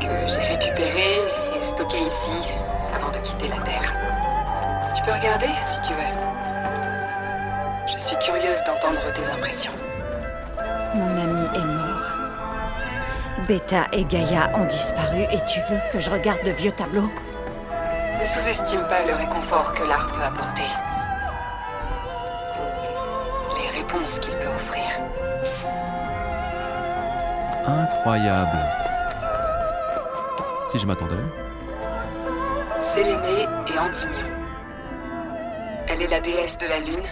que j'ai récupérées et stockées ici avant de quitter la Terre. Tu peux regarder si tu veux. Je suis curieuse d'entendre tes impressions. Mon ami est mort. Beta et Gaïa ont disparu et tu veux que je regarde de vieux tableaux? Ne sous-estime pas le réconfort que l'art peut apporter. Incroyable. Si je m'attendais. Sélénée et Endymion. Elle est la déesse de la lune,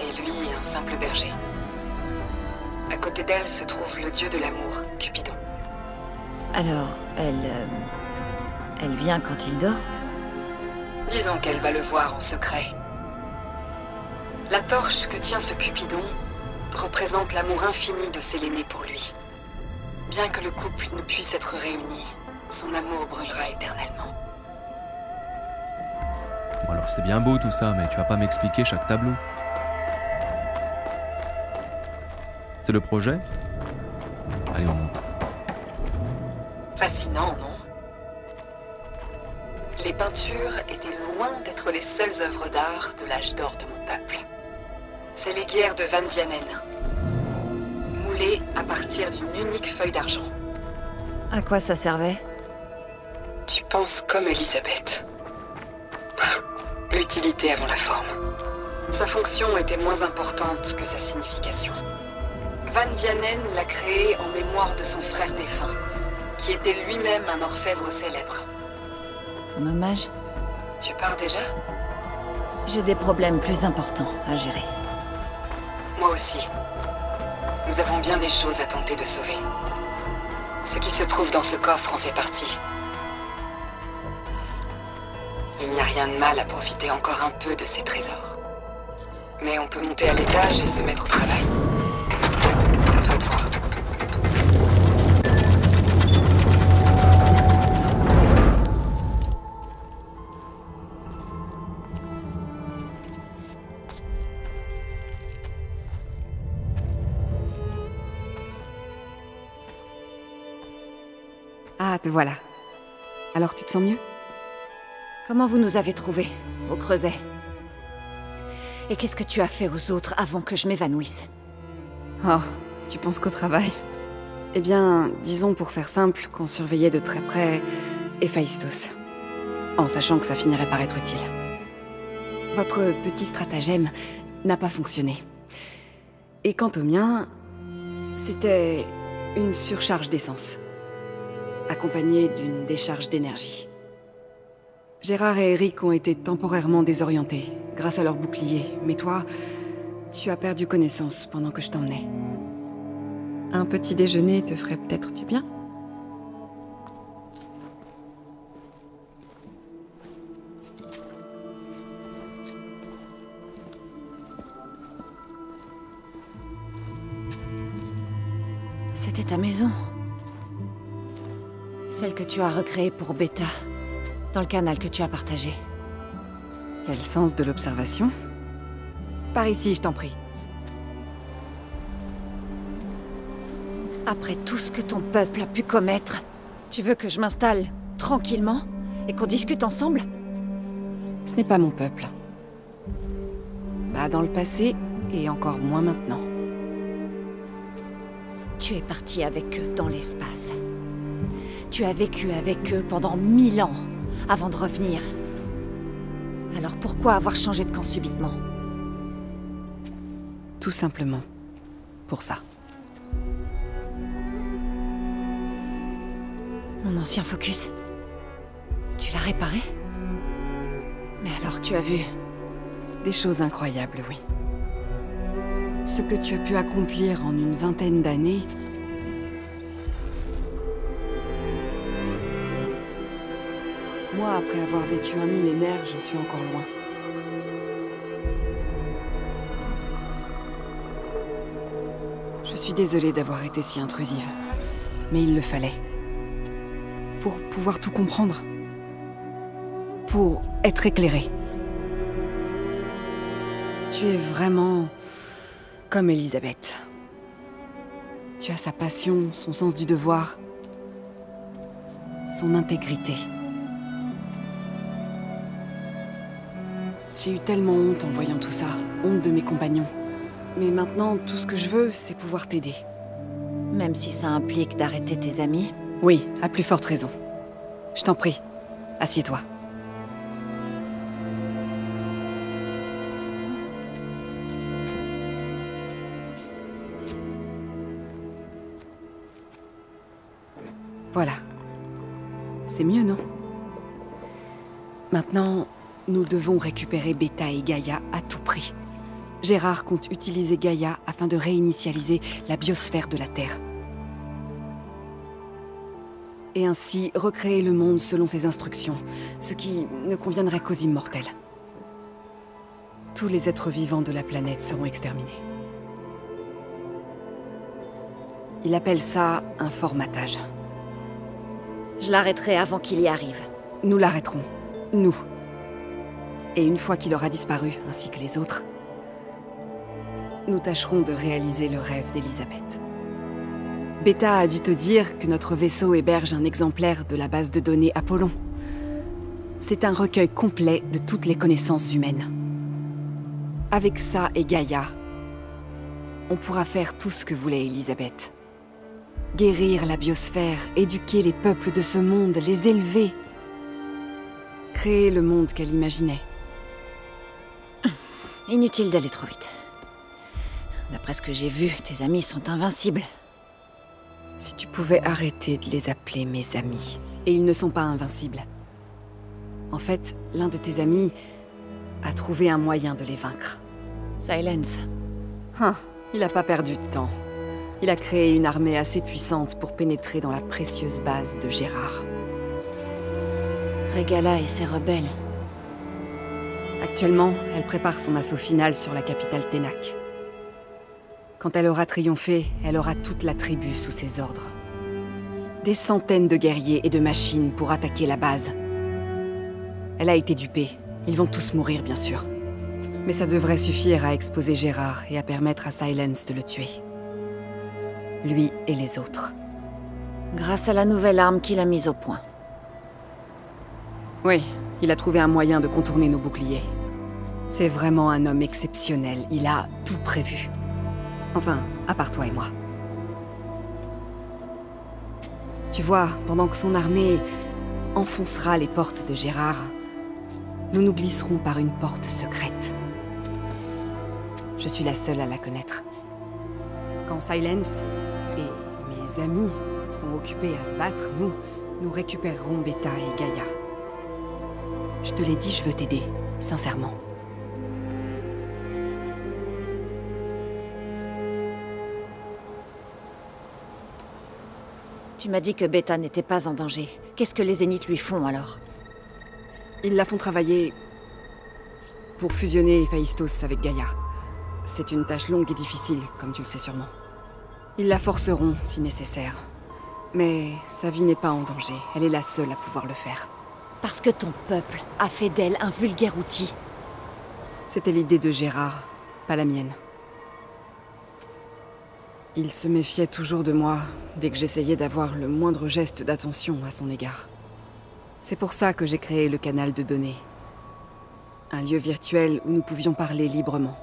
et lui un simple berger. À côté d'elle se trouve le dieu de l'amour, Cupidon. Alors, elle... euh, elle vient quand il dort? Disons qu'elle va le voir en secret. La torche que tient ce Cupidon représente l'amour infini de Sélénée pour lui. Bien que le couple ne puisse être réuni, son amour brûlera éternellement. alors c'est bien beau tout ça, mais tu vas pas m'expliquer chaque tableau. C'est le projet? Allez, on monte. Fascinant, non? Les peintures étaient loin d'être les seules œuvres d'art de l'âge d'or de mon peuple. C'est les guerres de Van Vianen, à partir d'une unique feuille d'argent. À quoi ça servait? Tu penses comme Elisabeth. L'utilité avant la forme. Sa fonction était moins importante que sa signification. Van Vianen l'a créée en mémoire de son frère défunt, qui était lui-même un orfèvre célèbre. Un hommage? Tu pars déjà? J'ai des problèmes plus importants à gérer. Moi aussi. Nous avons bien des choses à tenter de sauver. Ce qui se trouve dans ce coffre en fait partie. Il n'y a rien de mal à profiter encore un peu de ces trésors. Mais on peut monter à l'étage et se mettre au travail. Te voilà. Alors tu te sens mieux? Comment vous nous avez trouvés, au creuset? Et qu'est-ce que tu as fait aux autres avant que je m'évanouisse? Oh, tu penses qu'au travail? Eh bien, disons pour faire simple qu'on surveillait de très près Héphaïstos, en sachant que ça finirait par être utile. Votre petit stratagème n'a pas fonctionné. Et quant au mien, c'était une surcharge d'essence, accompagnée d'une décharge d'énergie. Gérard et Eric ont été temporairement désorientés grâce à leur bouclier, mais toi, tu as perdu connaissance pendant que je t'emmenais. Un petit déjeuner te ferait peut-être du bien C'était ta maison. Celle que tu as recréée pour Beta, dans le canal que tu as partagé. Quel sens de l'observation? Par ici, je t'en prie. Après tout ce que ton peuple a pu commettre, tu veux que je m'installe tranquillement et qu'on discute ensemble? Ce n'est pas mon peuple. Pas dans le passé et encore moins maintenant. Tu es parti avec eux dans l'espace. Tu as vécu avec eux pendant mille ans avant de revenir. Alors pourquoi avoir changé de camp subitement? Tout simplement. Pour ça. Mon ancien focus. Tu l'as réparé? Mais alors tu as vu Des choses incroyables, oui. Ce que tu as pu accomplir en une vingtaine d'années... Moi, après avoir vécu un millénaire, je suis encore loin. Je suis désolée d'avoir été si intrusive. Mais il le fallait. Pour pouvoir tout comprendre. Pour être éclairée. Tu es vraiment comme Elisabeth. Tu as sa passion, son sens du devoir, son intégrité. J'ai eu tellement honte en voyant tout ça, honte de mes compagnons. Mais maintenant, tout ce que je veux, c'est pouvoir t'aider. Même si ça implique d'arrêter tes amis? Oui, à plus forte raison. Je t'en prie, assieds-toi. Devons récupérer Beta et Gaïa à tout prix. Gérard compte utiliser Gaïa afin de réinitialiser la biosphère de la Terre. Et ainsi recréer le monde selon ses instructions, ce qui ne conviendrait qu'aux immortels. Tous les êtres vivants de la planète seront exterminés. Il appelle ça un formatage. Je l'arrêterai avant qu'il y arrive. Nous l'arrêterons. Nous. Et une fois qu'il aura disparu, ainsi que les autres, nous tâcherons de réaliser le rêve d'Elisabeth. Beta a dû te dire que notre vaisseau héberge un exemplaire de la base de données Apollon. C'est un recueil complet de toutes les connaissances humaines. Avec ça et Gaïa, on pourra faire tout ce que voulait Elisabeth. Guérir la biosphère, éduquer les peuples de ce monde, les élever. Créer le monde qu'elle imaginait. Inutile d'aller trop vite. D'après ce que j'ai vu, tes amis sont invincibles. Si tu pouvais arrêter de les appeler mes amis. Et ils ne sont pas invincibles. En fait, l'un de tes amis a trouvé un moyen de les vaincre. Silence. Hein, il n'a pas perdu de temps. Il a créé une armée assez puissante pour pénétrer dans la précieuse base de Gérard. Regala et ses rebelles. Actuellement, elle prépare son assaut final sur la capitale Ténac. Quand elle aura triomphé, elle aura toute la tribu sous ses ordres. Des centaines de guerriers et de machines pour attaquer la base. Elle a été dupée. Ils vont tous mourir, bien sûr. Mais ça devrait suffire à exposer Gérard et à permettre à Silence de le tuer. Lui et les autres. Grâce à la nouvelle arme qu'il a mise au point. Oui, il a trouvé un moyen de contourner nos boucliers. C'est vraiment un homme exceptionnel. Il a tout prévu. Enfin, à part toi et moi. Tu vois, pendant que son armée enfoncera les portes de Gérard, nous nous glisserons par une porte secrète. Je suis la seule à la connaître. Quand Silence et mes amis seront occupés à se battre, nous, nous récupérerons Beta et Gaïa. Je te l'ai dit, je veux t'aider, sincèrement. Tu m'as dit que Beta n'était pas en danger. Qu'est-ce que les Zéniths lui font alors? Ils la font travailler pour fusionner Héphaïstos avec Gaïa. C'est une tâche longue et difficile, comme tu le sais sûrement. Ils la forceront si nécessaire. Mais sa vie n'est pas en danger. Elle est la seule à pouvoir le faire. Parce que ton peuple a fait d'elle un vulgaire outil. C'était l'idée de Gérard, pas la mienne. Il se méfiait toujours de moi dès que j'essayais d'avoir le moindre geste d'attention à son égard. C'est pour ça que j'ai créé le canal de données. Un lieu virtuel où nous pouvions parler librement.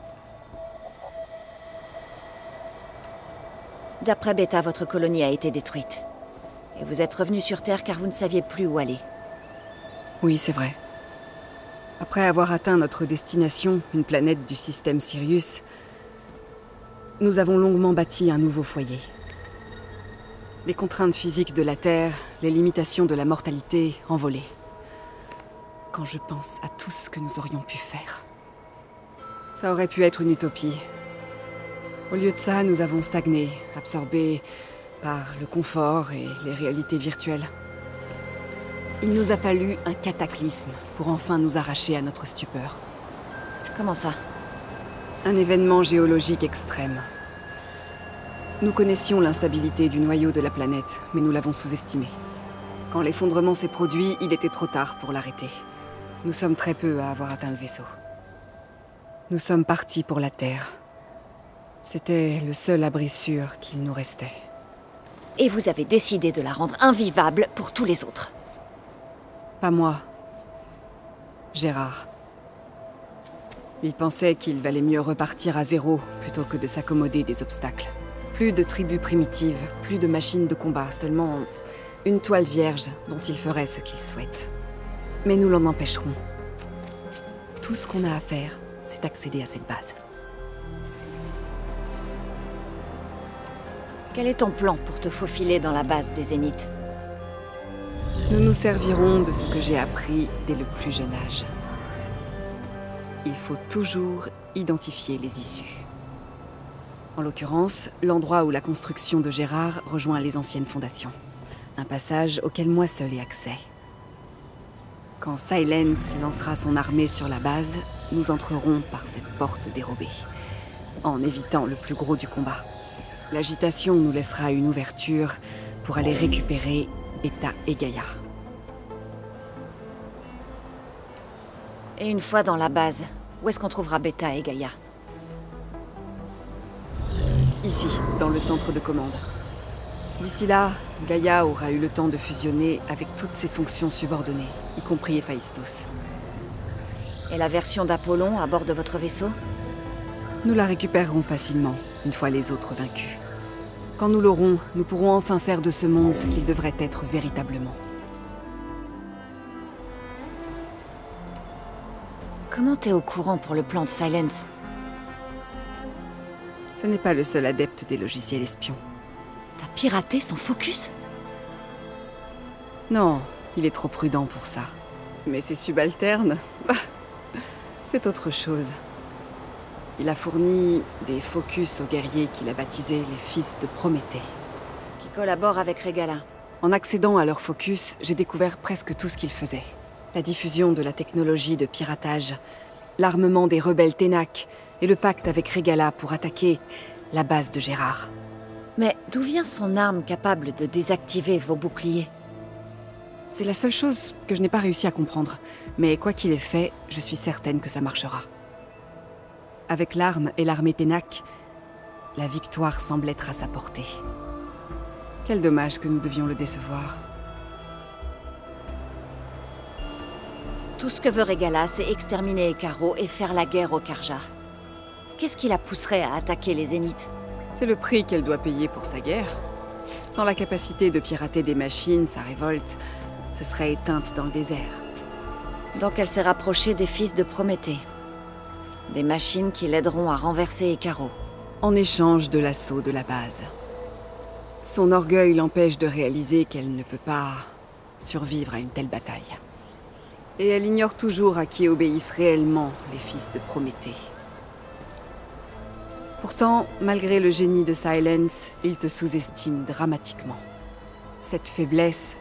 D'après Beta, votre colonie a été détruite. Et vous êtes revenu sur Terre car vous ne saviez plus où aller. Oui, c'est vrai. Après avoir atteint notre destination, une planète du système Sirius, nous avons longuement bâti un nouveau foyer. Les contraintes physiques de la Terre, les limitations de la mortalité envolées. Quand je pense à tout ce que nous aurions pu faire. Ça aurait pu être une utopie. Au lieu de ça, nous avons stagné, absorbés par le confort et les réalités virtuelles. Il nous a fallu un cataclysme pour enfin nous arracher à notre stupeur. Comment ça? Un événement géologique extrême. Nous connaissions l'instabilité du noyau de la planète, mais nous l'avons sous-estimé. Quand l'effondrement s'est produit, il était trop tard pour l'arrêter. Nous sommes très peu à avoir atteint le vaisseau. Nous sommes partis pour la Terre. C'était le seul abri sûr qu'il nous restait. Et vous avez décidé de la rendre invivable pour tous les autres. Pas moi. Gérard. Il pensait qu'il valait mieux repartir à zéro plutôt que de s'accommoder des obstacles. Plus de tribus primitives, plus de machines de combat, seulement une toile vierge dont il ferait ce qu'il souhaite. Mais nous l'en empêcherons. Tout ce qu'on a à faire, c'est accéder à cette base. Quel est ton plan pour te faufiler dans la base des Zéniths? Nous nous servirons de ce que j'ai appris dès le plus jeune âge. Il faut toujours identifier les issues. En l'occurrence, l'endroit où la construction de Gérard rejoint les anciennes fondations. Un passage auquel moi seul ai accès. Quand Silence lancera son armée sur la base, nous entrerons par cette porte dérobée, en évitant le plus gros du combat. L'agitation nous laissera une ouverture pour aller récupérer Beta et Gaïa. Et une fois dans la base, où est-ce qu'on trouvera Beta et Gaïa? Ici, dans le centre de commande. D'ici là, Gaïa aura eu le temps de fusionner avec toutes ses fonctions subordonnées, y compris Héphaïstos. Et la version d'Apollon à bord de votre vaisseau? Nous la récupérerons facilement, une fois les autres vaincus. Quand nous l'aurons, nous pourrons enfin faire de ce monde ce qu'il devrait être véritablement. Comment t'es au courant pour le plan de Silence? Ce n'est pas le seul adepte des logiciels espions. T'as piraté son focus? Non, il est trop prudent pour ça. Mais ses subalternes, c'est autre chose. Il a fourni des focus aux guerriers qu'il a baptisés les fils de Prométhée. Qui collaborent avec Regala. En accédant à leur focus, j'ai découvert presque tout ce qu'ils faisaient. La diffusion de la technologie de piratage, l'armement des rebelles Ténac et le pacte avec Regala pour attaquer la base de Gérard. Mais d'où vient son arme capable de désactiver vos boucliers? C'est la seule chose que je n'ai pas réussi à comprendre. Mais quoi qu'il ait fait, je suis certaine que ça marchera. Avec l'arme et l'armée Ténac, la victoire semble être à sa portée. Quel dommage que nous devions le décevoir. Tout ce que veut Regala, c'est exterminer Ekaro et faire la guerre au Karja. Qu'est-ce qui la pousserait à attaquer les Zéniths C'est le prix qu'elle doit payer pour sa guerre. Sans la capacité de pirater des machines, sa révolte se serait éteinte dans le désert. Donc elle s'est rapprochée des fils de Prométhée. Des machines qui l'aideront à renverser Ekaro. En échange de l'assaut de la base. Son orgueil l'empêche de réaliser qu'elle ne peut pas survivre à une telle bataille. Et elle ignore toujours à qui obéissent réellement les fils de Prométhée. Pourtant, malgré le génie de Silence, il te sous-estime dramatiquement. Cette faiblesse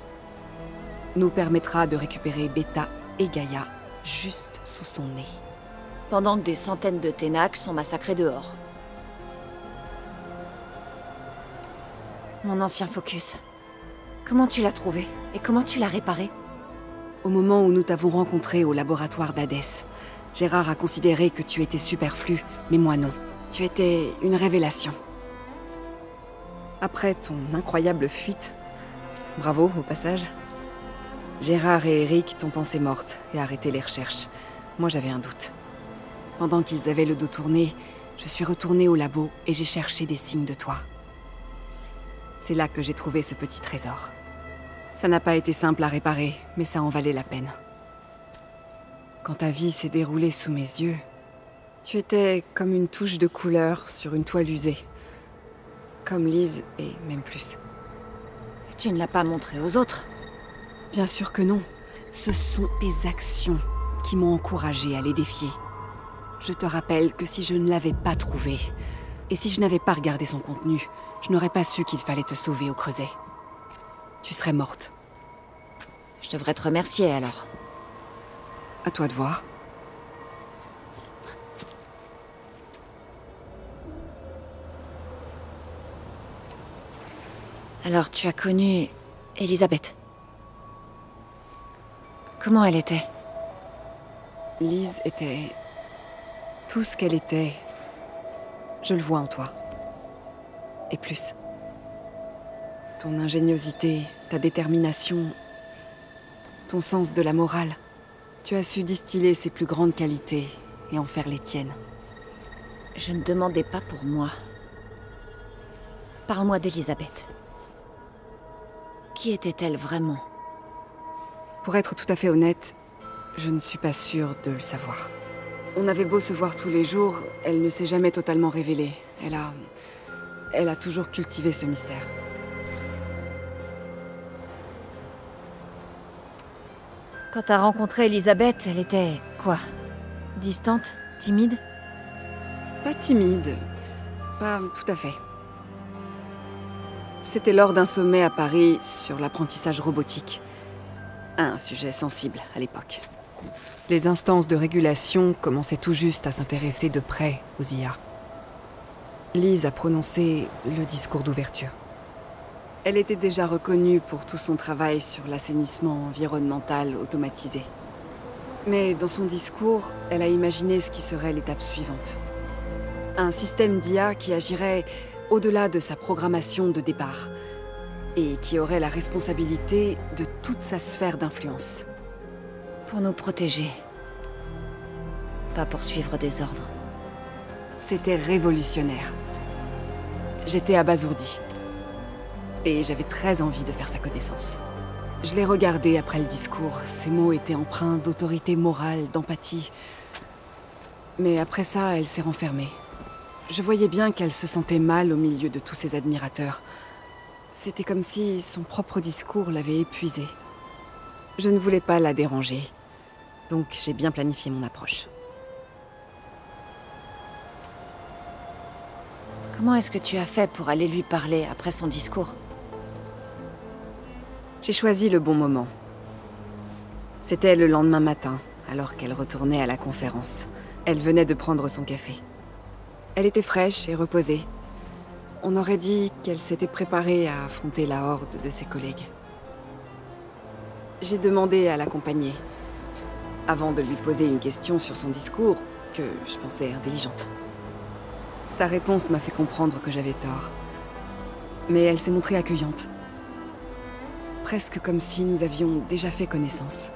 nous permettra de récupérer Beta et Gaïa juste sous son nez. Pendant que des centaines de Ténac sont massacrés dehors. Mon ancien focus. Comment tu l'as trouvé Et comment tu l'as réparé? Au moment où nous t'avons rencontré au laboratoire d'Hadès, Gérard a considéré que tu étais superflu, mais moi non. Tu étais une révélation. Après ton incroyable fuite, bravo au passage, Gérard et Eric t'ont pensé morte et arrêté les recherches. Moi j'avais un doute. Pendant qu'ils avaient le dos tourné, je suis retournée au labo et j'ai cherché des signes de toi. C'est là que j'ai trouvé ce petit trésor. Ça n'a pas été simple à réparer, mais ça en valait la peine. Quand ta vie s'est déroulée sous mes yeux, tu étais comme une touche de couleur sur une toile usée. Comme Lise et même plus. Tu ne l'as pas montré aux autres? Bien sûr que non. Ce sont tes actions qui m'ont encouragé à les défier. Je te rappelle que si je ne l'avais pas trouvé, et si je n'avais pas regardé son contenu, je n'aurais pas su qu'il fallait te sauver au creuset. Tu serais morte. Je devrais te remercier alors. À toi de voir. Alors tu as connu Elisabeth. Comment elle était? Lise était tout ce qu'elle était. Je le vois en toi. Et plus. Ton ingéniosité, ta détermination, ton sens de la morale. Tu as su distiller ses plus grandes qualités et en faire les tiennes. Je ne demandais pas pour moi. Parle-moi d'Elisabeth. Qui était-elle vraiment? Pour être tout à fait honnête, je ne suis pas sûre de le savoir. On avait beau se voir tous les jours, elle ne s'est jamais totalement révélée. Elle a... Elle a toujours cultivé ce mystère. Quand t'as rencontré Elisabeth, elle était... quoi? Distante? Timide? Pas timide. Pas tout à fait. C'était lors d'un sommet à Paris sur l'apprentissage robotique. Un sujet sensible à l'époque. Les instances de régulation commençaient tout juste à s'intéresser de près aux IA. Lise a prononcé le discours d'ouverture. Elle était déjà reconnue pour tout son travail sur l'assainissement environnemental automatisé. Mais dans son discours, elle a imaginé ce qui serait l'étape suivante. Un système d'IA qui agirait au-delà de sa programmation de départ, et qui aurait la responsabilité de toute sa sphère d'influence. Pour nous protéger. Pas pour suivre des ordres. C'était révolutionnaire. J'étais abasourdi. Et j'avais très envie de faire sa connaissance. Je l'ai regardé après le discours. Ses mots étaient empreints d'autorité morale, d'empathie. Mais après ça, elle s'est renfermée. Je voyais bien qu'elle se sentait mal au milieu de tous ses admirateurs. C'était comme si son propre discours l'avait épuisée. Je ne voulais pas la déranger. Donc j'ai bien planifié mon approche. Comment est-ce que tu as fait pour aller lui parler après son discours? J'ai choisi le bon moment. C'était le lendemain matin, alors qu'elle retournait à la conférence. Elle venait de prendre son café. Elle était fraîche et reposée. On aurait dit qu'elle s'était préparée à affronter la horde de ses collègues. J'ai demandé à l'accompagner, avant de lui poser une question sur son discours, que je pensais intelligente. Sa réponse m'a fait comprendre que j'avais tort. Mais elle s'est montrée accueillante. Presque comme si nous avions déjà fait connaissance.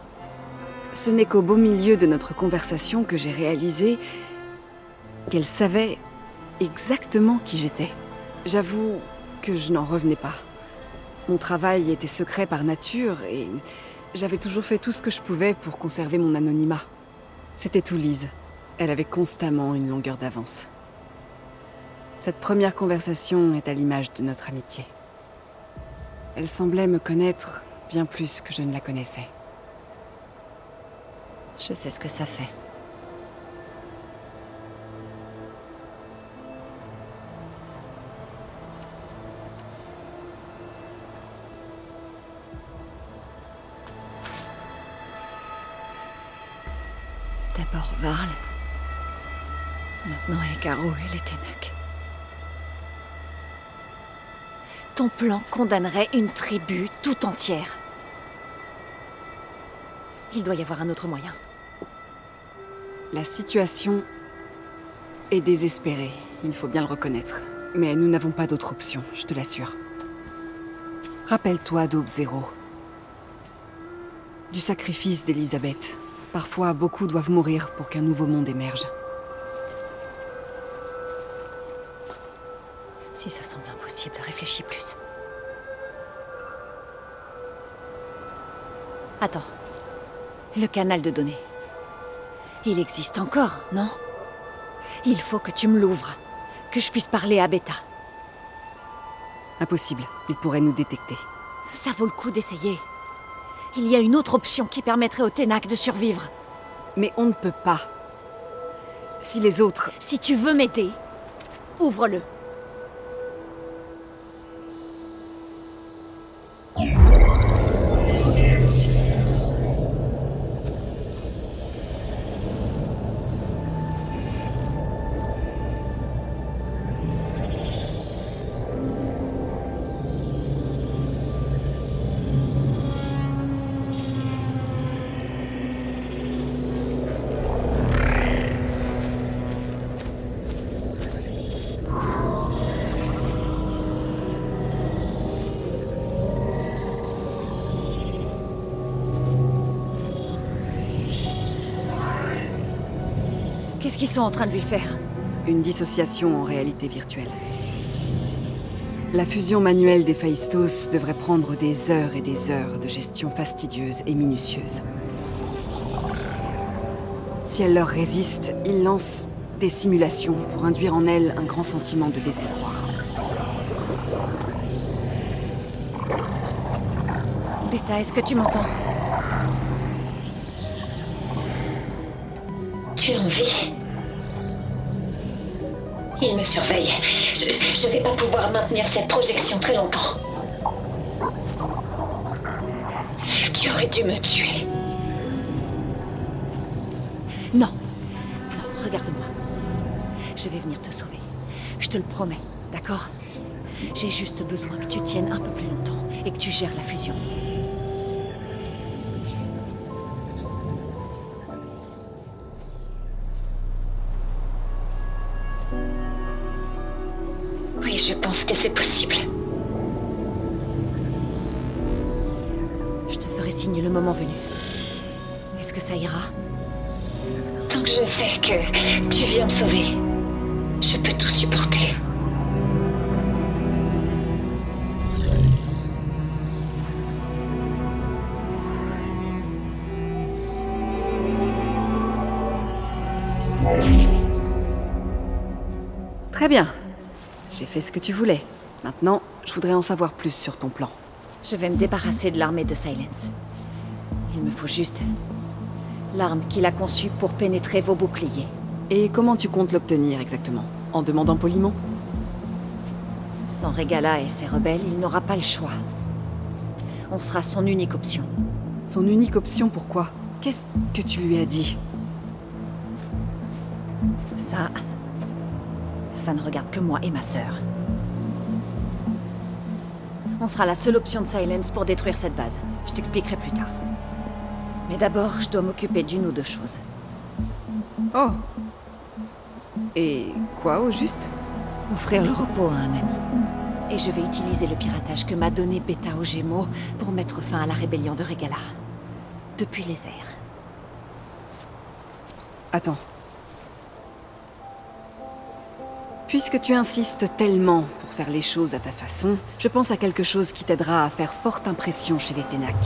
Ce n'est qu'au beau milieu de notre conversation que j'ai réalisé qu'elle savait exactement qui j'étais. J'avoue que je n'en revenais pas. Mon travail était secret par nature et j'avais toujours fait tout ce que je pouvais pour conserver mon anonymat. C'était tout Lise. Elle avait constamment une longueur d'avance. Cette première conversation est à l'image de notre amitié. Elle semblait me connaître bien plus que je ne la connaissais. Je sais ce que ça fait. D'abord Varl. Maintenant Ekaro et les Ténac. Ton plan condamnerait une tribu tout entière. Il doit y avoir un autre moyen. La situation est désespérée, il faut bien le reconnaître. Mais nous n'avons pas d'autre option, je te l'assure. Rappelle-toi d'Aube Zéro. Du sacrifice d'Elisabeth. Parfois, beaucoup doivent mourir pour qu'un nouveau monde émerge. Si ça semble impossible, réfléchis plus. Attends. Le canal de données. Il existe encore, non? Il faut que tu me l'ouvres. Que je puisse parler à Beta. Impossible. Il pourrait nous détecter. Ça vaut le coup d'essayer. Il y a une autre option qui permettrait au Ténac de survivre. Mais on ne peut pas. Si les autres... Si tu veux m'aider, ouvre-le. Qu'ils sont en train de lui faire Une dissociation en réalité virtuelle. La fusion manuelle des Phaistos devrait prendre des heures et des heures de gestion fastidieuse et minutieuse. Si elle leur résiste, ils lancent des simulations pour induire en elle un grand sentiment de désespoir. Beta, est-ce que tu m'entends? Tu es en vie. Il me surveille. Je, je vais pas pouvoir maintenir cette projection très longtemps. Tu aurais dû me tuer? Non. Non, regarde-moi. Je vais venir te sauver. Je te le promets, d'accord? J'ai juste besoin que tu tiennes un peu plus longtemps et que tu gères la fusion. Que c'est possible. Ce que tu voulais. Maintenant, je voudrais en savoir plus sur ton plan. Je vais me débarrasser de l'armée de Silence. Il me faut juste l'arme qu'il a conçue pour pénétrer vos boucliers. Et comment tu comptes l'obtenir exactement? En demandant poliment? Sans Regala et ses rebelles, il n'aura pas le choix. On sera son unique option. Son unique option, pourquoi Qu'est-ce que tu lui as dit? Ça... Ça ne regarde que moi et ma sœur. On sera la seule option de Silence pour détruire cette base. Je t'expliquerai plus tard. Mais d'abord, je dois m'occuper d'une ou deux choses. Oh Et quoi au juste? Offrir le repos à un ami. Et je vais utiliser le piratage que m'a donné Beta aux Gémeaux pour mettre fin à la rébellion de Regala. Depuis les airs. Attends. Puisque tu insistes tellement pour faire les choses à ta façon, je pense à quelque chose qui t'aidera à faire forte impression chez les Ténac.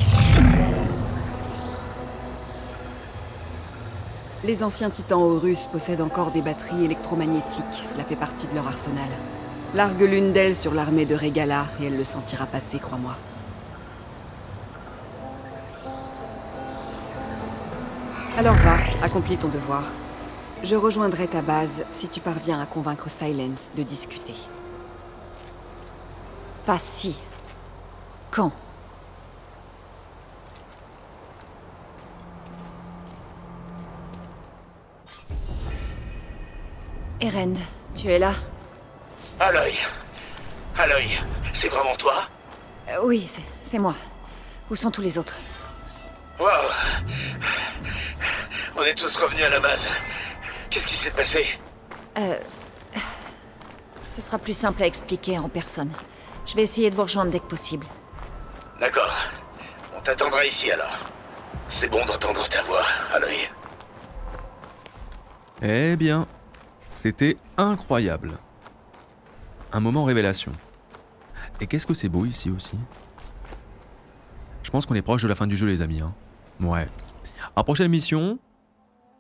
Les anciens titans Horus possèdent encore des batteries électromagnétiques, cela fait partie de leur arsenal. Largue l'une d'elles sur l'armée de Regala et elle le sentira passer, crois-moi. Alors va, accomplis ton devoir. Je rejoindrai ta base si tu parviens à convaincre Silence de discuter. Pas si. Quand? Eren, tu es là? Aloy Aloy, c'est vraiment toi? Euh, Oui, c'est- c'est moi. Où sont tous les autres? Wow On est tous revenus à la base. Qu'est-ce qui s'est passé Euh... Ce sera plus simple à expliquer en personne. Je vais essayer de vous rejoindre dès que possible. D'accord. On t'attendra ici alors. C'est bon d'entendre ta voix, Aloy. Eh bien, c'était incroyable. Un moment révélation. Et qu'est-ce que c'est beau ici aussi? Je pense qu'on est proche de la fin du jeu les amis. Hein. Ouais. Alors prochaine mission,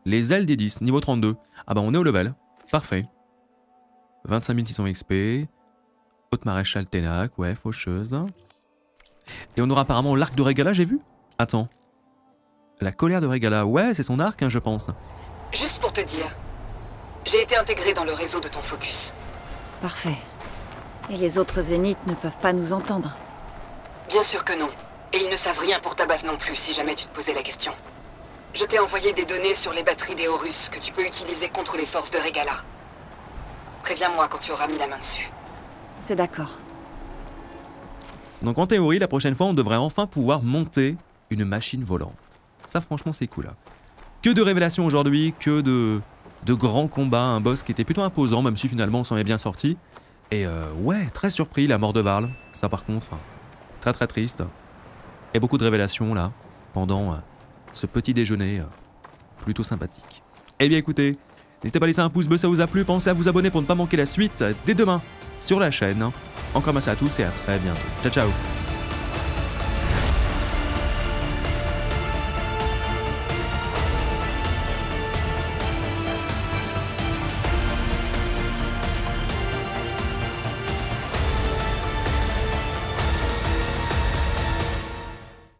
les ailes des 10, niveau 32. Ah bah on est au level. Parfait. 25 600 XP. Haute maréchale Ténac, ouais, faucheuse. Et on aura apparemment l'arc de Regala, j'ai vu Attends. La colère de Regala, ouais, c'est son arc, hein, je pense. Juste pour te dire, j'ai été intégré dans le réseau de ton focus. Parfait. Et les autres zéniths ne peuvent pas nous entendre. Bien sûr que non. Et ils ne savent rien pour ta base non plus, si jamais tu te posais la question. Je t'ai envoyé des données sur les batteries des Horus que tu peux utiliser contre les forces de Regala. Préviens-moi quand tu auras mis la main dessus. C'est d'accord. Donc en théorie, la prochaine fois, on devrait enfin pouvoir monter une machine volante. Ça, franchement, c'est cool. hein. Que de révélations aujourd'hui, que de, de grands combats, un boss qui était plutôt imposant, même si finalement on s'en est bien sorti. Et euh, ouais, très surpris, la mort de Varl. Ça, par contre, très très triste. Et beaucoup de révélations là, pendant euh, ce petit déjeuner euh, plutôt sympathique. Eh bien écoutez, n'hésitez pas à laisser un pouce bleu, ça vous a plu. Pensez à vous abonner pour ne pas manquer la suite euh, dès demain sur la chaîne. Encore merci à tous et à très bientôt. Ciao ciao